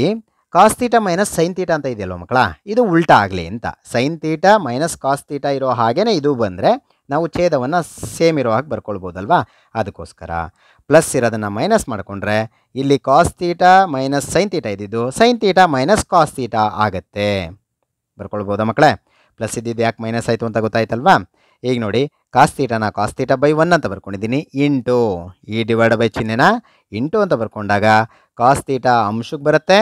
cos theta minus sine theta ಅಂತ ಇದೆಯಲ್ವ ಮಕ್ಕಳ? ಇದು ಉಲ್ಟಾ ಆಗಲಿ ಅಂತ. Sine theta minus cos theta ಇರೋ ಹಾಗೇ ಇದು ಬಂದರೆ ನಾವು ಛೇದವನ್ನು ಸೇಮ್ ಇರೋ ಹಾಗೆ ಬರ್ಕೊಳ್ಬೋದಲ್ವಾ? ಅದಕ್ಕೋಸ್ಕರ. ಪ್ಲಸ್ ಇರೋದನ್ನು ಮೈನಸ್ ಮಾಡಿಕೊಂಡ್ರೆ ಇಲ್ಲಿ cos theta minus sine theta ಇದ್ದಿದ್ದು sine theta minus cos theta ಆಗತ್ತೆ. ಬರ್ಕೊಳ್ಬೋದಾ ಮಕ್ಕಳೇ? ಪ್ಲಸ್ ಇದ್ದಿದ್ದು ಯಾಕೆ ಮೈನಸ್ ಆಯಿತು ಅಂತ ಗೊತ್ತಾಯ್ತಲ್ವಾ? ಈಗ ನೋಡಿ ಕಾಸ್ತೀಟನ cos theta cos theta by one ಅಂತ ಬರ್ಕೊಂಡಿದ್ದೀನಿ. ಇಂಟು ಈ ಡಿವೈಡ್ ಬೈ ಚಿಹ್ನೆನ ಇಂಟು ಅಂತ ಬರ್ಕೊಂಡಾಗ ಕಾಸ್ತೀಟ ಅಂಶಕ್ಕೆ ಬರುತ್ತೆ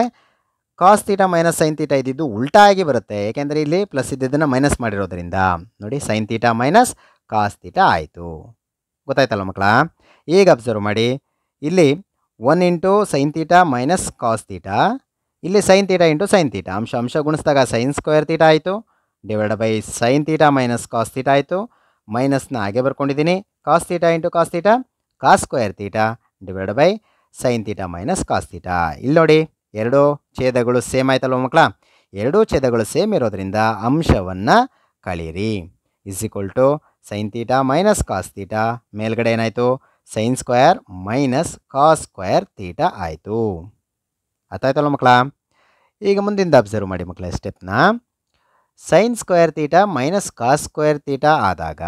ಕಾಸ್ತೀಟ ಮೈನಸ್ ಸೈನ್ ತೀಟ ಇದ್ದಿದ್ದು ಉಲ್ಟಾ ಆಗಿ ಬರುತ್ತೆ. ಏಕೆಂದರೆ ಇಲ್ಲಿ ಪ್ಲಸ್ ಇದ್ದಿದ್ದನ್ನು ಮೈನಸ್ ಮಾಡಿರೋದ್ರಿಂದ. ನೋಡಿ ಸೈನ್ ತೀಟ ಮೈನಸ್ ಕಾಸ್ತೀಟ ಆಯಿತು. ಗೊತ್ತಾಯ್ತಲ್ಲ ಮಕ್ಕಳ? ಈಗ ಅಬ್ಸರ್ವ್ ಮಾಡಿ. ಇಲ್ಲಿ one into sine theta minus cos theta ಇಲ್ಲಿ sine theta into sine theta ಅಂಶ ಅಂಶ ಗುಣಿಸಿದಾಗ ಸೈನ್ ಸ್ಕ್ವೇರ್ ತೀಟ ಆಯಿತು. Divide by sine theta minus cos theta ಆಯಿತು. ಮೈನಸ್ನ ಹಾಗೆ ಬರ್ಕೊಂಡಿದ್ದೀನಿ. Cos theta into cos theta cos square theta divide by sine theta minus cos theta ಇಲ್ಲಿ ನೋಡಿ, ಎರಡು ಛೇದಗಳು ಸೇಮ್ ಆಯ್ತಲ್ವ ಮಕ್ಕಳ? ಎರಡೂ ಛೇದಗಳು ಸೇಮ್ ಇರೋದ್ರಿಂದ ಅಂಶವನ್ನು ಕಳೀರಿ. Is equal to sine theta minus cos theta ಮೇಲ್ಗಡೆ ಏನಾಯಿತು? Sine square minus cos square theta ಆಯಿತು. ಅರ್ಥ ಆಯ್ತಲ್ವ ಮಕ್ಕಳ? ಈಗ ಮುಂದಿಂದ ಅಬ್ಸರ್ವ್ ಮಾಡಿ ಮಕ್ಕಳ ಸ್ಟೆಪ್ನ sine square theta minus cos square theta ಆದಾಗ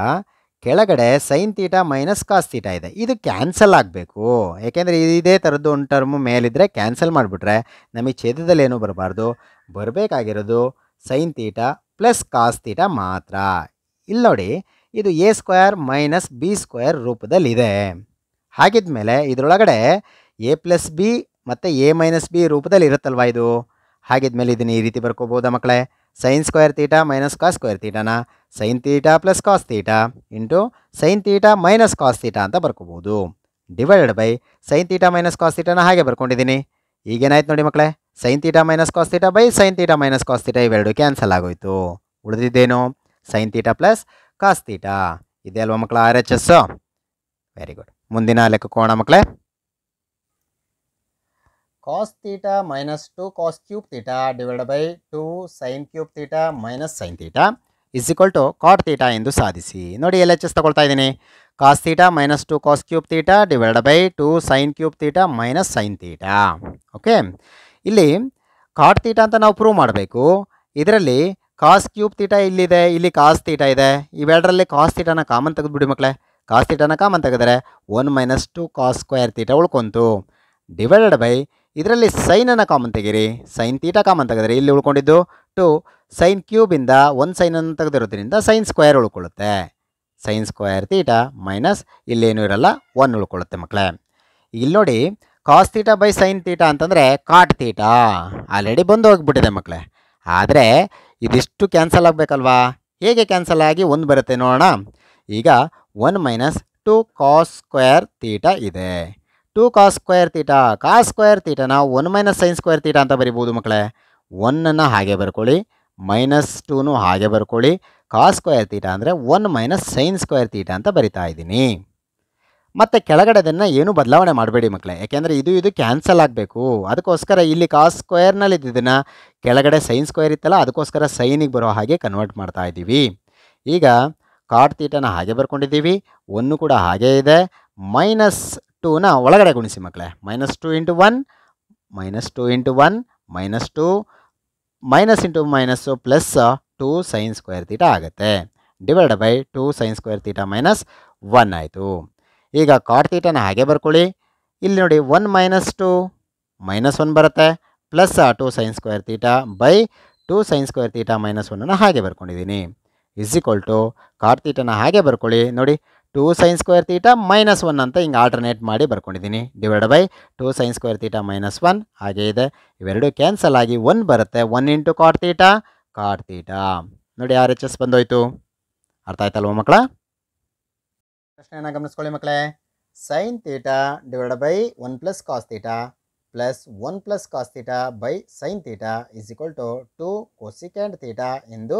ಕೆಳಗಡೆ sine theta minus cos theta ಇದೆ. ಇದು ಕ್ಯಾನ್ಸಲ್ ಆಗಬೇಕು. ಏಕೆಂದರೆ ಇದೇ ಥರದ್ದು ಒಂದು ಟರ್ಮು ಮೇಲಿದ್ದರೆ ಕ್ಯಾನ್ಸಲ್ ಮಾಡಿಬಿಟ್ರೆ ನಮಗೆ ಛೇದದಲ್ಲಿ ಏನೂ ಬರಬಾರ್ದು? ಬರಬೇಕಾಗಿರೋದು sine theta plus cos theta ಮಾತ್ರ. ಇಲ್ಲಿ ನೋಡಿ, ಇದು A square minus B square ರೂಪದಲ್ಲಿದೆ. ಹಾಗಿದ್ಮೇಲೆ ಇದರೊಳಗಡೆ ಎ ಪ್ಲಸ್ ಬಿ ಮತ್ತು ಎ ಮೈನಸ್ ಬಿ ರೂಪದಲ್ಲಿ ಇರುತ್ತಲ್ವ ಇದು? ಹಾಗಿದ್ಮೇಲೆ ಇದನ್ನು ಈ ರೀತಿ ಬರ್ಕೋಬೋದಾ ಮಕ್ಕಳೇ? Sine square theta minus cos square ತೀಟಾನ sine theta plus cos theta into sine theta minus cos theta ಅಂತ ಬರ್ಕೋಬೋದು. Divided by sine theta minus cos ತೀಟಾನ ಹಾಗೆ ಬರ್ಕೊಂಡಿದ್ದೀನಿ ಈಗೇನಾಯ್ತು ನೋಡಿ ಮಕ್ಕಳೇ sine theta minus cos theta by sine theta minus cos theta ಇವೆರಡು cancel ಆಗೋಯ್ತು. ಉಳಿದಿದ್ದೇನು? Sine theta plus cos theta ಇದೆ ಅಲ್ವಾ ಮಕ್ಕಳ R H S very good ಮುಂದಿನ ಲೆಕ್ಕಕ್ಕೆ ಹೋಗೋಣ ಮಕ್ಕಳೇ cos theta minus two cos cube theta divide by two sine cube theta minus sine theta is equal to cot theta ಎಂದು ಸಾಧಿಸಿ. ನೋಡಿ ಎಲ್ ಎಚ್ ಎಸ್ ತಗೊಳ್ತಾ ಇದ್ದೀನಿ. Cos theta minus two cos cube theta divide by two sine cube theta minus sine theta okay ಇಲ್ಲಿ cot theta ಅಂತ ನಾವು prove ಮಾಡಬೇಕು. ಇದರಲ್ಲಿ ಕಾಸ್ ಕ್ಯೂಬ್ ತೀಟಾ ಇಲ್ಲಿದೆ, ಇಲ್ಲಿ ಕಾಸ್ ತೀಟಾ ಇದೆ. ಇವೆರಡರಲ್ಲಿ ಕಾಸ್ ತೀಟಾನ ಕಾಮನ್ ತೆಗೆದುಬಿಡಿ ಮಕ್ಕಳೇ ಕಾಸ್ ತೀಟಾನ ಕಾಮನ್ ತೆಗೆದರೆ one minus two cos square theta ಉಳ್ಕೊಂತು. Divided by ಇದರಲ್ಲಿ ಸೈನನ್ನು ಕಾಮನ್ ತೆಗೀರಿ ಸೈನ್ ತೀಟಾ ಕಾಮನ್ ತೆಗೆದ್ರೆ ಇಲ್ಲಿ ಉಳ್ಕೊಂಡಿದ್ದು? ಟು ಸೈನ್ ಕ್ಯೂಬಿಂದ ಒಂದು ಸೈನನ್ನು ತೆಗೆದಿರೋದ್ರಿಂದ ಸೈನ್ ಸ್ಕ್ವೇರ್ ಉಳ್ಕೊಳ್ಳುತ್ತೆ. ಸೈನ್ ಸ್ಕ್ವೇರ್ ತೀಟಾ ಮೈನಸ್ ಇಲ್ಲೇನು ಇರಲ್ಲ ಒನ್ ಉಳ್ಕೊಳ್ಳುತ್ತೆ ಮಕ್ಕಳೇ. ಇಲ್ಲಿ ನೋಡಿ cos theta by sine theta ಅಂತಂದರೆ ಕಾಟ್ ತೀಟಾ ಆಲ್ರೆಡಿ ಬಂದು ಹೋಗಿಬಿಟ್ಟಿದೆ ಮಕ್ಕಳೇ. ಆದರೆ ಇದಿಷ್ಟು ಕ್ಯಾನ್ಸಲ್ ಆಗಬೇಕಲ್ವಾ? ಹೇಗೆ ಕ್ಯಾನ್ಸಲ್ ಆಗಿ ಒಂದು ಬರುತ್ತೆ ನೋಡೋಣ. ಈಗ one minus two cos square theta ಇದೆ. Two cos square theta cos square ತೀಟಾನ one minus sine square theta ಅಂತ ಬರಿಬೋದು ಮಕ್ಕಳೇ. ಒನ್ನನ್ನು ಹಾಗೆ ಬರ್ಕೊಳ್ಳಿ. ಮೈನಸ್ ಟೂನು ಹಾಗೆ ಬರ್ಕೊಳ್ಳಿ. ಕಾಸ್ ಸ್ಕ್ವೇರ್ ತೀಟಾ ಅಂದರೆ one minus sine square theta ಅಂತ ಬರಿತಾ ಇದ್ದೀನಿ. ಮತ್ತು ಕೆಳಗಡೆದನ್ನು ಏನು ಬದಲಾವಣೆ ಮಾಡಬೇಡಿ ಮಕ್ಕಳೇ. ಯಾಕೆಂದರೆ ಇದು ಇದು ಕ್ಯಾನ್ಸಲ್ ಆಗಬೇಕು. ಅದಕ್ಕೋಸ್ಕರ ಇಲ್ಲಿ ಕಾಸ್ ಸ್ಕ್ವೇರ್ನಲ್ಲಿ ಇದ್ದಿದ್ದನ್ನು ಕೆಳಗಡೆ ಸೈನ್ ಸ್ಕ್ವೇರ್ ಇತ್ತಲ್ಲ, ಅದಕ್ಕೋಸ್ಕರ ಸೈನಿಗೆ ಬರೋ ಹಾಗೆ ಕನ್ವರ್ಟ್ ಮಾಡ್ತಾ ಇದ್ದೀವಿ. ಈಗ ಕಾಟ್ ತೀಟನ ಹಾಗೆ ಬರ್ಕೊಂಡಿದ್ದೀವಿ. ಒನ್ನು ಕೂಡ ಹಾಗೇ ಇದೆ. ಮೈನಸ್ ಟೂನ ಒಳಗಡೆ ಗುಣಿಸಿ ಮಕ್ಕಳೇ minus two into one minus two into one minus two minus into minus plus two sine square theta ಆಗುತ್ತೆ. Divide by two sine square theta minus one ಆಯಿತು. ಈಗ ಕಾಟ್ ತೀಟನ ಹಾಗೆ ಬರ್ಕೊಳ್ಳಿ. ಇಲ್ಲಿ ನೋಡಿ one minus two minus one ಬರುತ್ತೆ. Plus two sine square theta by two sine square theta minus ಒನ್ನನ್ನು ಹಾಗೆ ಬರ್ಕೊಂಡಿದ್ದೀನಿ. ಇಸ್ ಈಕ್ವಲ್ ಟು ಕಾಟ್ ತೀಟನ ಹಾಗೆ ಬರ್ಕೊಳ್ಳಿ. ನೋಡಿ two sine square theta minus one ಅಂತ ಹಿಂಗೆ ಆಲ್ಟರ್ನೇಟ್ ಮಾಡಿ ಬರ್ಕೊಂಡಿದ್ದೀನಿ. Divide by two sine square theta minus one ಹಾಗೆ ಇದೆ. ಇವೆರಡು ಕ್ಯಾನ್ಸಲ್ ಆಗಿ ಒನ್ ಬರುತ್ತೆ. One into cot theta cot theta ನೋಡಿ ಆರ್ ಎಚ್ ಎಸ್ ಬಂದೋಯ್ತು. ಅರ್ಥ ಆಯ್ತಲ್ವ ಮಕ್ಕಳ? ಪ್ರಶ್ನೆಯನ್ನು ಗಮನಿಸ್ಕೊಳ್ಳಿ ಮಕ್ಕಳೇ. Sine theta divide by one plus cos theta plus one plus cos theta by sine theta is equal to two cosecant theta ಎಂದು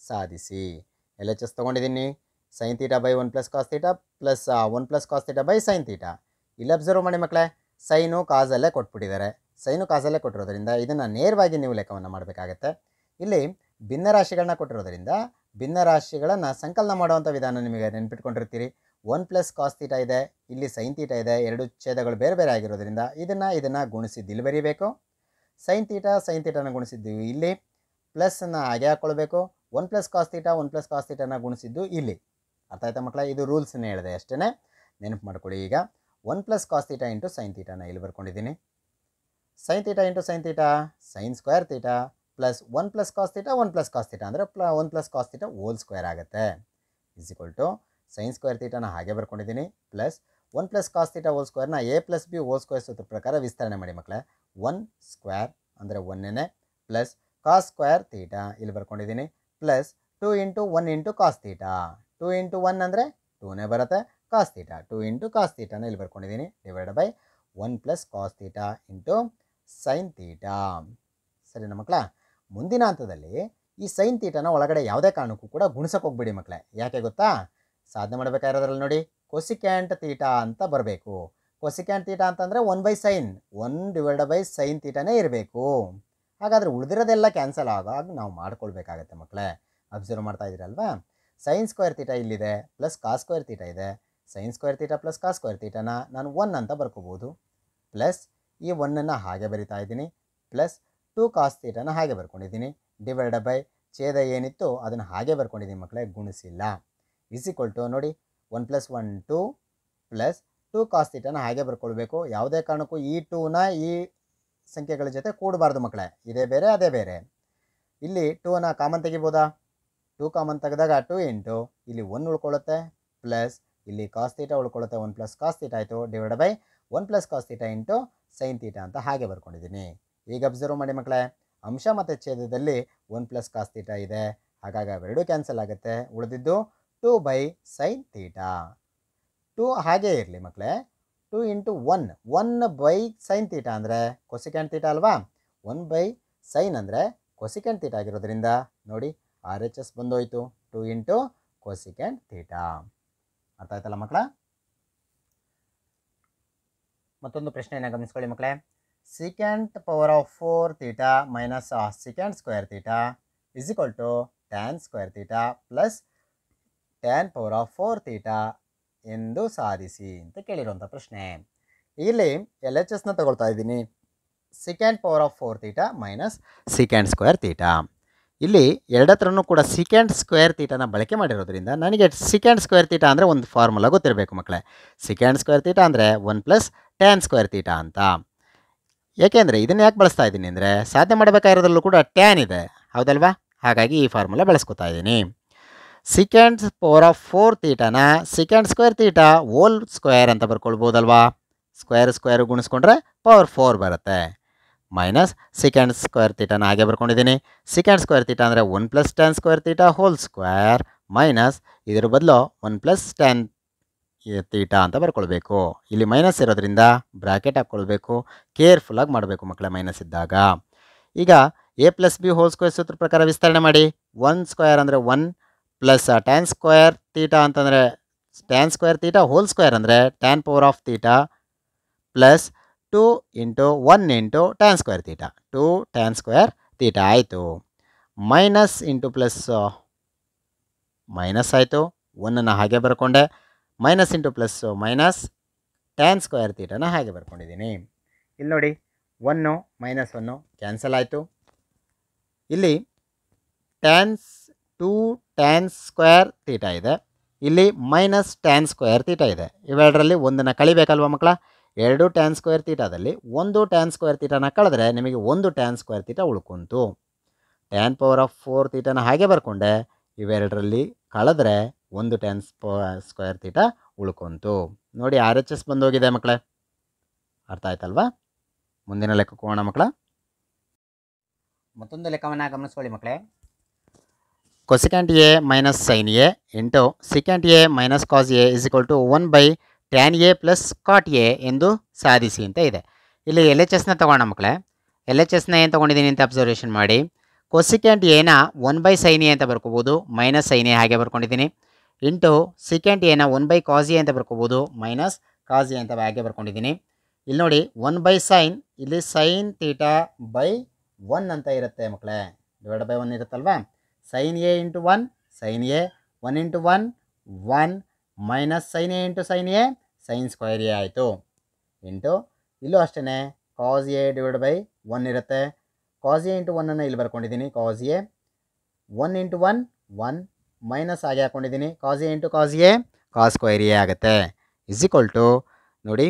ಸಾಧಿಸಿ. ಎಲ್ ಎಚ್ ಎಸ್ ತೊಗೊಂಡಿದ್ದೀನಿ. Sine theta by one plus cos theta plus one plus cos theta by sine theta ಇಲ್ಲಿ observe ಮಾಡಿ ಮಕ್ಕಳೇ sign ಕಾಸಲ್ಲೇ ಕೊಟ್ಬಿಟ್ಟಿದ್ದಾರೆ. Sign ಕಾಸಲ್ಲೇ ಕೊಟ್ಟಿರೋದ್ರಿಂದ ಇದನ್ನು ನೇರವಾಗಿ ನೀವು ಲೆಕ್ಕವನ್ನು ಮಾಡಬೇಕಾಗತ್ತೆ. ಇಲ್ಲಿ ಭಿನ್ನರಾಶಿಗಳನ್ನ ಕೊಟ್ಟಿರೋದ್ರಿಂದ ಭಿನ್ನರಾಶಿಗಳನ್ನು ಸಂಕಲನ ಮಾಡುವಂಥ ವಿಧಾನ ನಿಮಗೆ ನೆನ್ಪಿಟ್ಕೊಂಡಿರ್ತೀರಿ. ಒನ್ ಪ್ಲಸ್ ಕಾಸ್ ಇದೆ, ಇಲ್ಲಿ ಸೈನ್ ತೀಟ ಇದೆ, ಎರಡು ಛೇದಗಳು ಬೇರೆ ಬೇರೆ ಆಗಿರೋದ್ರಿಂದ ಇದನ್ನು ಇದನ್ನು ಗುಣಿಸಿದ್ದು ಇಲ್ಲಿ ಬರೀಬೇಕು. ಸೈನ್ ತೀಟ ಸೈನ್ ತೀಟನ ಗುಣಿಸಿದ್ದು ಇಲ್ಲಿ ಪ್ಲಸ್ನ ಹಾಗೆ ಹಾಕ್ಕೊಳ್ಬೇಕು one plus cos one plus cos ತೀಟನ ಗುಣಿಸಿದ್ದು ಇಲ್ಲಿ. ಅರ್ಥ ಆಯ್ತಾ ಮಕ್ಕಳ? ಇದು ರೂಲ್ಸ್ನೇ ಹೇಳಿದೆ ಅಷ್ಟೇ ನೆನಪು ಮಾಡ್ಕೊಳ್ಳಿ ಈಗ. One plus cos theta into sine ತೀಟಾನ ಇಲ್ಲಿ ಬರ್ಕೊಂಡಿದ್ದೀನಿ. Sine theta into sine theta sine square theta plus one plus cos theta one plus cos theta ಅಂದರೆ plus one plus cos theta whole square ಆಗುತ್ತೆ. ಇಸ್ ಟು ಸೈನ್ ಸ್ಕ್ವೇರ್ ತೀಟಾನ ಹಾಗೆ ಬರ್ಕೊಂಡಿದ್ದೀನಿ. Plus one plus cos theta whole ಸ್ಕ್ವೇರ್ನ A plus B whole square ಸೂತ್ರ ಪ್ರಕಾರ ವಿಸ್ತರಣೆ ಮಾಡಿ ಮಕ್ಕಳೇ. One square ಅಂದರೆ ಒನ್ನೇ ಪ್ಲಸ್ ಕಾಸ್ ಸ್ಕ್ವೇರ್ ತೀಟಾ ಇಲ್ಲಿ ಬರ್ಕೊಂಡಿದ್ದೀನಿ. Plus two into one into cos theta two into one ಅಂದರೆ ಟೂನೇ ಬರುತ್ತೆ. Cos theta two into cos ತೀಟನ ಇಲ್ಲಿ ಬರ್ಕೊಂಡಿದ್ದೀನಿ divide by one plus cos theta into sine theta ಸರಿನಾ ಮಕ್ಕಳ ಮುಂದಿನ ಹಂತದಲ್ಲಿ ಈ ಸೈನ್ ತೀಟನ ಒಳಗಡೆ ಯಾವುದೇ ಕಾರಣಕ್ಕೂ ಕೂಡ ಗುಣಿಸಕ್ಕೆ ಹೋಗ್ಬಿಡಿ ಮಕ್ಕಳೇ ಯಾಕೆ ಗೊತ್ತಾ? ಸಾಧನೆ ಮಾಡಬೇಕಾಗಿರೋದ್ರಲ್ಲಿ ನೋಡಿ ಕೊಸಿಕ್ಯಾಂಟ್ ತೀಟ ಅಂತ ಬರಬೇಕು. ಕೊಸಿಕ್ಯಾಂಟ್ ತೀಟಾ ಅಂತಂದರೆ one by sine one divide by sine ತೀಟನೇ ಇರಬೇಕು. ಹಾಗಾದರೆ ಉಳಿದಿರೋದೆಲ್ಲ ಕ್ಯಾನ್ಸಲ್ ಆಗಾಗ ನಾವು ಮಾಡ್ಕೊಳ್ಬೇಕಾಗತ್ತೆ ಮಕ್ಕಳೇ ಅಬ್ಸರ್ವ್ ಮಾಡ್ತಾ ಇದ್ದೀರಲ್ವಾ ಸೈನ್ ಸ್ಕ್ವೇರ್ ತೀಟ ಇಲ್ಲಿದೆ ಪ್ಲಸ್ ಕಾಸ್ ಸ್ಕ್ವೇರ್ ತೀಟ ಇದೆ. Sine square theta plus cos square theta ನಾನು ಒನ್ ಅಂತ ಬರ್ಕೋಬೋದು ಪ್ಲಸ್ ಈ ಒನ್ನನ್ನು ಹಾಗೆ ಬರಿತಾ ಇದ್ದೀನಿ. ಪ್ಲಸ್ ಟೂ ಕಾಸ್ ತೀಟನ ಹಾಗೆ ಬರ್ಕೊಂಡಿದ್ದೀನಿ. ಡಿವೈಡ್ ಬೈ ಛೇದ ಏನಿತ್ತು ಅದನ್ನು ಹಾಗೆ ಬರ್ಕೊಂಡಿದ್ದೀನಿ ಮಕ್ಕಳೇ ಗುಣಿಸಿಲ್ಲ. ಇಸ್ ಟು ನೋಡಿ one plus one two plus two cos ತೀಟನ ಹಾಗೆ ಬರ್ಕೊಳ್ಬೇಕು. ಯಾವುದೇ ಕಾರಣಕ್ಕೂ ಈ ಟೂನ ಈ ಸಂಖ್ಯೆಗಳ ಜೊತೆ ಕೂಡಬಾರ್ದು ಮಕ್ಕಳೇ ಇದೇ ಬೇರೆ, ಅದೇ ಬೇರೆ. ಇಲ್ಲಿ ಟೂನ ಕಾಮನ್ ತೆಗಿಬೋದಾ? ಟೂ ಕಾಮನ್ ತೆಗೆದಾಗ ಟು ಇಂಟು ಇಲ್ಲಿ ಒನ್ ಉಳ್ಕೊಳ್ಳುತ್ತೆ ಪ್ಲಸ್ ಇಲ್ಲಿ ಕಾಸ್ ತೀಟ ಉಳ್ಕೊಳ್ಳುತ್ತೆ ಒನ್ ಪ್ಲಸ್ ಕಾಸ್ ತೀಟ ಆಯಿತು divide by one plus cos theta into sine theta ಅಂತ ಹಾಗೆ ಬರ್ಕೊಂಡಿದ್ದೀನಿ ಈಗ ಅಬ್ಸರ್ವ್ ಮಾಡಿ ಮಕ್ಕಳೇ, ಅಂಶ ಮತ್ತು ಛೇದದಲ್ಲಿ ಒನ್ ಪ್ಲಸ್ ಕಾಸ್ ತೀಟ ಇದೆ. ಹಾಗಾಗಿ ಅವೆರಡೂ ಕ್ಯಾನ್ಸಲ್ ಆಗುತ್ತೆ. ಉಳಿದಿದ್ದು two by sine theta two ಹಾಗೇ ಇರಲಿ ಮಕ್ಕಳೇ two into one one by sine theta ಅಂದರೆ ಕೊಸಿಕ್ಯಾಂಡ್ ತೀಟ ಅಲ್ವಾ? ಒನ್ ಬೈ ಸೈನ್ ಅಂದರೆ ಕೊಸಿಕ್ಯಾಂಡ್ ತೀಟ ಆಗಿರೋದ್ರಿಂದ, ನೋಡಿ ಆರ್ ಎಚ್ ಎಸ್ ಬಂದೋಯ್ತು. ಟು ಇಂಟು ಕೊಸಿಕ್ಯಾಂಟ್ ತೀಟಾ ಅರ್ಥ ಆಯ್ತಲ್ಲ ಮಕ್ಕಳ? ಮತ್ತೊಂದು ಪ್ರಶ್ನೆಯನ್ನು ಗಮನಿಸ್ಕೊಳ್ಳಿ ಮಕ್ಕಳೇ? Secant power of four theta minus secant square theta is equal to tan square theta plus tan power of four theta ಎಂದು ಸಾಧಿಸಿ ಅಂತ ಕೇಳಿರುವಂಥ ಪ್ರಶ್ನೆ. ಇಲ್ಲಿ ಎಲ್ ಎಚ್ ಎಸ್ನ ತಗೊಳ್ತಾ ಇದ್ದೀನಿ. Secant power of four theta minus secant square theta ಇಲ್ಲಿ ಎರಡತ್ರನೂ ಕೂಡ ಸೆಕೆಂಡ್ ಸ್ಕ್ವೇರ್ ತೀಟನ ಬಳಕೆ ಮಾಡಿರೋದ್ರಿಂದ ನನಗೆ ಸೆಕೆಂಡ್ ಸ್ಕ್ವೇರ್ ತೀಟ ಅಂದರೆ ಒಂದು ಫಾರ್ಮುಲಾ ಗೊತ್ತಿರಬೇಕು ಮಕ್ಕಳೇ. ಸೆಕೆಂಡ್ ಸ್ಕ್ವೇರ್ ತೀಟ ಅಂದರೆ one plus tan square theta ಅಂತ. ಏಕೆಂದರೆ ಇದನ್ನು ಯಾಕೆ ಬಳಸ್ತಾ ಇದ್ದೀನಿ ಅಂದರೆ ಸಾಧ್ಯ ಮಾಡಬೇಕಾಗಿರೋದ್ರಲ್ಲೂ ಕೂಡ ಟ್ಯಾನ್ ಇದೆ. ಹೌದಲ್ವಾ? ಹಾಗಾಗಿ ಈ ಫಾರ್ಮುಲಾ ಬಳಸ್ಕೊತಾ ಇದ್ದೀನಿ. Secant power of four ತೀಟನ secant square theta whole square ಅಂತ ಬರ್ಕೊಳ್ಬೋದಲ್ವಾ? ಸ್ಕ್ವೇರ್ ಸ್ಕ್ವೇರ್ ಗುಣಿಸ್ಕೊಂಡ್ರೆ ಪವರ್ ಫೋರ್ ಬರುತ್ತೆ. ಮೈನಸ್ ಸೆಕೆಂಡ್ ಸ್ಕ್ವೇರ್ ತೀಟಾನ ಹಾಗೆ ಬರ್ಕೊಂಡಿದ್ದೀನಿ. ಸೆಕೆಂಡ್ ಸ್ಕ್ವೇರ್ ತೀಟ ಅಂದರೆ one plus tan square theta whole square minus ಇದರ ಬದಲು ಒನ್ ಪ್ಲಸ್ ಟೆನ್ ತೀಟ ಅಂತ ಬರ್ಕೊಳ್ಬೇಕು. ಇಲ್ಲಿ ಮೈನಸ್ ಇರೋದ್ರಿಂದ ಬ್ರಾಕೆಟ್ ಹಾಕ್ಕೊಳ್ಬೇಕು. ಕೇರ್ಫುಲ್ಲಾಗಿ ಮಾಡಬೇಕು ಮಕ್ಕಳ ಮೈನಸ್ ಇದ್ದಾಗ. ಈಗ A plus B whole square ಸೂತ್ರ ಪ್ರಕಾರ ವಿಸ್ತರಣೆ ಮಾಡಿ. ಒನ್ ಸ್ಕ್ವೇರ್ ಅಂದರೆ one plus tan square theta ಅಂತಂದರೆ tan square theta whole square ಅಂದರೆ tan power of theta plus two into one into tan square theta two tan square theta ಆಯಿತು. Minus into plus, minus ಆಯಿತು. ಒನ್ನನ್ನು ಹಾಗೆ ಬರ್ಕೊಂಡೆ. Minus into plus minus tan square ತೀಟನ ಹಾಗೆ ಬರ್ಕೊಂಡಿದ್ದೀನಿ. ಇಲ್ಲಿ ನೋಡಿ one minus one cancel ಆಯಿತು. ಇಲ್ಲಿ tans two tan square theta ಇದೆ. ಇಲ್ಲಿ ಮೈನಸ್ ಟ್ಯಾನ್ ಸ್ಕ್ವೇರ್ ತೀಟ ಇದೆ. ಇವೆರಡರಲ್ಲಿ ಒಂದನ್ನು ಕಳಿಬೇಕಲ್ವ ಮಕ್ಕಳ? ಎರಡು ಟ್ಯಾನ್ ಸ್ಕ್ವೇರ್ ತೀಟಾದಲ್ಲಿ ಒಂದು ಟ್ಯಾನ್ ಸ್ಕ್ವೇರ್ ತೀಟಾನ ಕಳೆದ್ರೆ ನಿಮಗೆ ಒಂದು ಟ್ಯಾನ್ ಸ್ಕ್ವೇರ್ ತೀಟ ಉಳ್ಕೊಂತು. ಟ್ಯಾನ್ ಪವರ್ ಆಫ್ ಫೋರ್ ತೀಟಾನ ಹಾಗೆ ಬರ್ಕೊಂಡೆ, ಇವೆರಡರಲ್ಲಿ ಕಳೆದ್ರೆ ಒಂದು ಟ್ಯಾನ್ ಸ್ಕ್ವೇರ್ ತೀಟ ಉಳ್ಕೊಂತು. ನೋಡಿ ಆರ್ ಎಚ್ ಎಸ್ ಬಂದೋಗಿದೆ ಮಕ್ಕಳೇ. ಅರ್ಥ ಆಯ್ತಲ್ವಾ? ಮುಂದಿನ ಲೆಕ್ಕಕ್ಕೆ ಹೋಗೋಣ ಮಕ್ಕಳ. ಮತ್ತೊಂದು ಲೆಕ್ಕವನ್ನು ಗಮನಿಸ್ಕೊಳ್ಳಿ ಮಕ್ಕಳೇ. Cosecant A minus sine A into secant A minus cos A is equal to one by tan A plus cot A ಎಂದು ಸಾಧಿಸಿ ಅಂತ ಇದೆ. ಇಲ್ಲಿ ಎಲ್ ಎಚ್ ಎಸ್ನ ತೊಗೊಂಡ ಮಕ್ಕಳೇ. ಎಲ್ ಎಚ್ ಎಸ್ನ ಏನು ತೊಗೊಂಡಿದ್ದೀನಿ ಅಂತ ಅಬ್ಸರ್ವೇಷನ್ ಮಾಡಿ. ಕೊಸಿಕ್ಯಾಂಟ್ ಎನ ಒನ್ ಬೈ ಸೈನ್ ಎ ಅಂತ ಬರ್ಕೋಬೋದು ಮೈನಸ್ ಸೈನ್ ಎ ಹಾಗೆ ಬರ್ಕೊಂಡಿದ್ದೀನಿ. ಇಂಟು ಸಿಕ್ಯಾಂಟ್ ಎನ ಒನ್ ಬೈ ಕಾಸ್ ಎ ಅಂತ ಬರ್ಕೋಬೋದು ಮೈನಸ್ ಕಾಸ್ ಎ ಅಂತ ಹಾಗೆ ಬರ್ಕೊಂಡಿದ್ದೀನಿ. ಇಲ್ಲಿ ನೋಡಿ ಒನ್ ಬೈ ಸೈನ್ ಇಲ್ಲಿ ಸೈನ್ ತೀಟಾ ಬೈ ಒನ್ ಅಂತ ಇರುತ್ತೆ ಮಕ್ಕಳೇ. ಡಿವೈಡ್ ಬೈ ಒನ್ ಇರುತ್ತಲ್ವಾ? Sine A into one sine A one into one one minus sine A into sine A sine square A ಆಯಿತು. ಇಂಟು ಇಲ್ಲೂ ಅಷ್ಟೇ cos A divide by one ಇರುತ್ತೆ. Cos A into ಒನ್ನನ್ನು ಇಲ್ಲಿ ಬರ್ಕೊಂಡಿದ್ದೀನಿ cos A one into one one minus ಆಗಿ ಹಾಕ್ಕೊಂಡಿದ್ದೀನಿ cos A into cos A cos square A ಆಗುತ್ತೆ. Is equal to ನೋಡಿ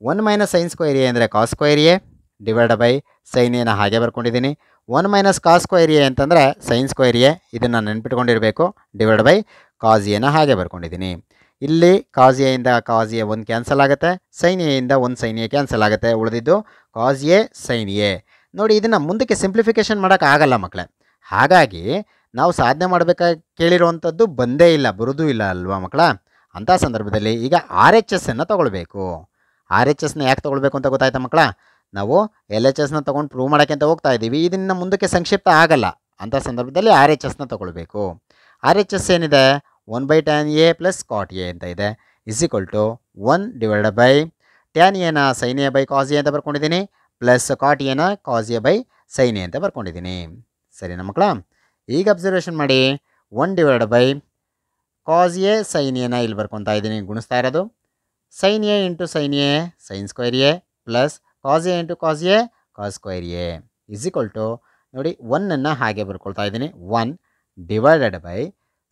one minus sine square A ಅಂದರೆ cos square A divide by sine ಎನ ಹಾಗೆ ಬರ್ಕೊಂಡಿದ್ದೀನಿ. One minus cos square A ಅಂತಂದರೆ sine square A ಇದನ್ನು ನೆನ್ಪಿಟ್ಕೊಂಡಿರಬೇಕು ಡಿವೈಡ್ ಬೈ ಕಾಸ್ ಎನ ಹಾಗೆ ಬರ್ಕೊಂಡಿದ್ದೀನಿ. ಇಲ್ಲಿ ಕಾಸ್ ಎಯಿಂದ ಕಾಸ್ ಎ ಒಂದು ಕ್ಯಾನ್ಸಲ್ ಆಗುತ್ತೆ ಸೈನ್ ಎಯಿಂದ ಒಂದು ಸೈನ್ ಎ ಕ್ಯಾನ್ಸಲ್ ಆಗುತ್ತೆ, ಉಳಿದಿದ್ದು ಕಾಸ್ ಎ ಸೈನ್ ಎ ನೋಡಿ, ಇದನ್ನು ಮುಂದಕ್ಕೆ ಸಿಂಪ್ಲಿಫಿಕೇಶನ್ ಮಾಡೋಕ್ಕಾಗಲ್ಲ ಮಕ್ಕಳೇ ಹಾಗಾಗಿ ನಾವು ಸಾಧನೆ ಮಾಡಬೇಕಾಗಿ ಕೇಳಿರುವಂಥದ್ದು ಬಂದೇ ಇಲ್ಲ, ಬರೋದೂ ಇಲ್ಲ ಅಲ್ವಾ ಮಕ್ಕಳ ಅಂಥ ಸಂದರ್ಭದಲ್ಲಿ ಈಗ ಆರ್ ಎಚ್ ಎಸ್ಸನ್ನು ತೊಗೊಳ್ಬೇಕು. ಆರ್ ಎಚ್ ಎಸ್ನ ಯಾಕೆ ತೊಗೊಳ್ಬೇಕು ಅಂತ ಗೊತ್ತಾಯ್ತಾ ಮಕ್ಕಳ ನಾವು ಎಲ್ ಎಚ್ ಎಸ್ನ ತೊಗೊಂಡು ಪ್ರೂವ್ ಮಾಡೋಕ್ಕೆ ಅಂತ ಹೋಗ್ತಾ ಇದ್ದೀವಿ, ಇದನ್ನು ಮುಂದಕ್ಕೆ ಸಂಕ್ಷಿಪ್ತ ಆಗಲ್ಲ. ಅಂಥ ಸಂದರ್ಭದಲ್ಲಿ ಆರ್ ಎಚ್ ಎಸ್ನ ತೊಗೊಳ್ಬೇಕು. ಆರ್ ಎಚ್ ಎಸ್ ಏನಿದೆ? One by tan A plus cot A ಅಂತ ಇದೆ. Is equal to one divide by tan ಎನ sine A by cos A ಅಂತ ಬರ್ಕೊಂಡಿದ್ದೀನಿ. ಪ್ಲಸ್ ಕಾಟ್ ಎನ cos A by sine A ಅಂತ ಬರ್ಕೊಂಡಿದ್ದೀನಿ. ಸರಿನಾ ಮಕ್ಕಳ ಈಗ ಅಬ್ಸರ್ವೇಷನ್ ಮಾಡಿ. One divide by cos A sine ಎನ ಇಲ್ಲಿ ಬರ್ಕೊತಾ ಇದ್ದೀನಿ. ಗುಣಿಸ್ತಾ ಇರೋದು. Sine A into sine A sine square A plus cos A into cos A cos square A is equal to ನೋಡಿ ಒನ್ನನ್ನು ಹಾಗೆ ಬರ್ಕೊಳ್ತಾ ಇದ್ದೀನಿ. One divided by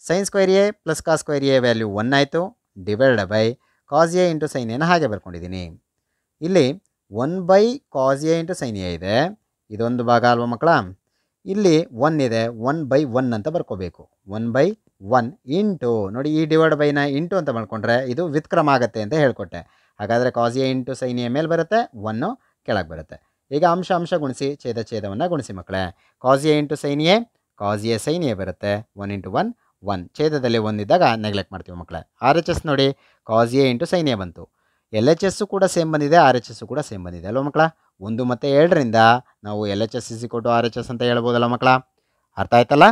sine square A plus cos square A value one ಆಯಿತು divide by cos A into sine ಎನ ಹಾಗೆ ಬರ್ಕೊಂಡಿದ್ದೀನಿ ಇಲ್ಲಿ one by cos A into sine A ಇದೆ. ಇದೊಂದು ಭಾಗ ಅಲ್ವಾ ಮಕ್ಕಳ? ಇಲ್ಲಿ ಒನ್ ಇದೆ ಒನ್ ಬೈ ಒನ್ ಅಂತ ಬರ್ಕೋಬೇಕು. ಒನ್ ಬೈ ಒನ್ ಇಂಟು ನೋಡಿ ಈ ಡಿವೈಡ್ ಬೈನ ಇಂಟು ಅಂತ ಮಾಡ್ಕೊಂಡ್ರೆ ಇದು ವಿತ್ಕ್ರಮ ಆಗುತ್ತೆ ಅಂತ ಹೇಳ್ಕೊಟ್ಟೆ. ಹಾಗಾದರೆ cos A into sine A ಮೇಲೆ ಬರುತ್ತೆ ಒನ್ನು ಕೆಳಗೆ ಬರುತ್ತೆ. ಈಗ ಅಂಶ ಅಂಶ ಗುಣಿಸಿ, ಛೇದ ಛೇದವನ್ನು ಗುಣಿಸಿ ಮಕ್ಕಳೇ. Cos A into sine A cos A sine A ಬರುತ್ತೆ. ಒನ್ ಇಂಟು ಒನ್ ಒನ್ ಛೇದದಲ್ಲಿ ಒಂದಿದ್ದಾಗ ನೆಗ್ಲೆಕ್ಟ್ ಮಾಡ್ತೀವಿ ಮಕ್ಕಳೇ ಆರ್ ಎಚ್ ಎಸ್ ನೋಡಿ cos A into sine A ಬಂತು. ಎಲ್ ಎಚ್ ಎಸ್ಸು ಕೂಡ ಸೇಮ್ ಬಂದಿದೆ ಆರ್ ಎಚ್ ಎಸ್ಸು ಕೂಡ ಸೇಮ್ ಬಂದಿದೆ ಅಲ್ವ ಮಕ್ಕಳ ಒಂದು ಮತ್ತು ಎರಡರಿಂದ ನಾವು ಎಲ್ ಎಚ್ ಎಸ್ ಇಸಿ ಕೊಟ್ಟು ಆರ್ ಎಚ್ ಎಸ್ ಅಂತ ಹೇಳ್ಬೋದಲ್ಲ ಮಕ್ಕಳ ಅರ್ಥ ಆಯ್ತಲ್ಲ?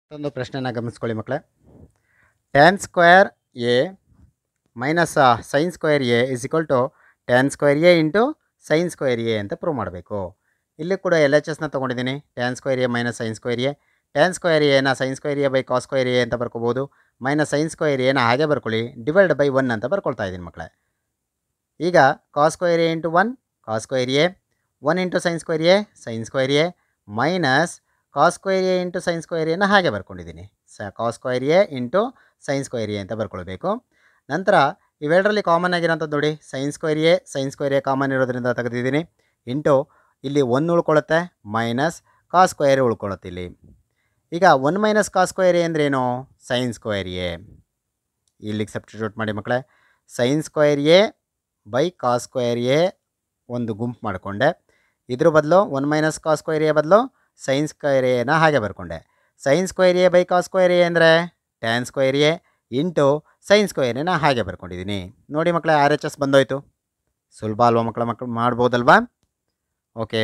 ಮತ್ತೊಂದು ಪ್ರಶ್ನೆನ ಗಮನಿಸ್ಕೊಳ್ಳಿ ಮಕ್ಕಳೇ tan square A minus sine square A is equal to tan square A into sine square A ಅಂತ ಪ್ರೂವ್ ಮಾಡಬೇಕು. ಇಲ್ಲಿ ಕೂಡ ಎಲ್ ಎಚ್ ಎಸ್ನ ತೊಗೊಂಡಿದ್ದೀನಿ. Tan square A minus sine square A tan square ಏನ sine square A by cos square A ಅಂತ ಬರ್ಕೋಬೋದು minus sine square ಎನ ಹಾಗೆ ಬರ್ಕೊಳ್ಳಿ. ಡಿವೈಡ್ ಬೈ ಒನ್ ಅಂತ ಬರ್ಕೊಳ್ತಾ ಇದ್ದೀನಿ ಮಕ್ಕಳೇ. ಈಗ cos square A into one cos square A one into sine square A sine square A minus cos square A into sine square ಎನ ಹಾಗೆ ಬರ್ಕೊಂಡಿದ್ದೀನಿ. ಸ cos square A into sine square A ಅಂತ ಬರ್ಕೊಳ್ಬೇಕು. ನಂತರ ಇವೆರಡರಲ್ಲಿ ಕಾಮನ್ ಆಗಿರೋಂಥದ್ದು ನೋಡಿ. Sine square A sine square A common ಇರೋದ್ರಿಂದ ತೆಗೆದಿದ್ದೀನಿ. ಇಂಟು ಇಲ್ಲಿ ಒಂದು ಉಳ್ಕೊಳ್ಳುತ್ತೆ ಮೈನಸ್ ಕಾಸ್ ಸ್ಕ್ವೇರ್ ಉಳ್ಕೊಳ್ಳುತ್ತೆ ಇಲ್ಲಿ. ಈಗ ಒನ್ ಮೈನಸ್ ಕಾಸ್ ಸ್ಕ್ವೇರ್ ಅಂದ್ರೇನು ಸೈನ್ ಸ್ಕ್ವೇರ್ ಎ ಇಲ್ಲಿಗೆ ಸಬ್ಸ್ಟಿಟ್ಯೂಟ್ ಮಾಡಿ ಮಕ್ಕಳೇ sine square A by cos square ಒಂದು ಗುಂಪು ಮಾಡಿಕೊಂಡೆ. ಇದ್ರ ಬದಲು ಒನ್ ಮೈನಸ್ ಕಾಸ್ ಸ್ಕ್ವೇರ್ ಬದಲು ಸೈನ್ ಸ್ಕ್ವೇರ್ ಹಾಗೆ ಬರ್ಕೊಂಡೆ. Sine square A by cos square ಅಂದರೆ tan square into sine square ಹಾಗೆ ಬರ್ಕೊಂಡಿದ್ದೀನಿ ನೋಡಿ ಮಕ್ಕಳೇ ಆರ್ ಎಚ್ ಎಸ್ ಬಂದೋಯ್ತು. ಸುಲಭ ಅಲ್ವಾ ಮಕ್ಕಳ ಮಕ್ಕಳು ಮಾಡ್ಬೋದಲ್ವಾ? ಓಕೆ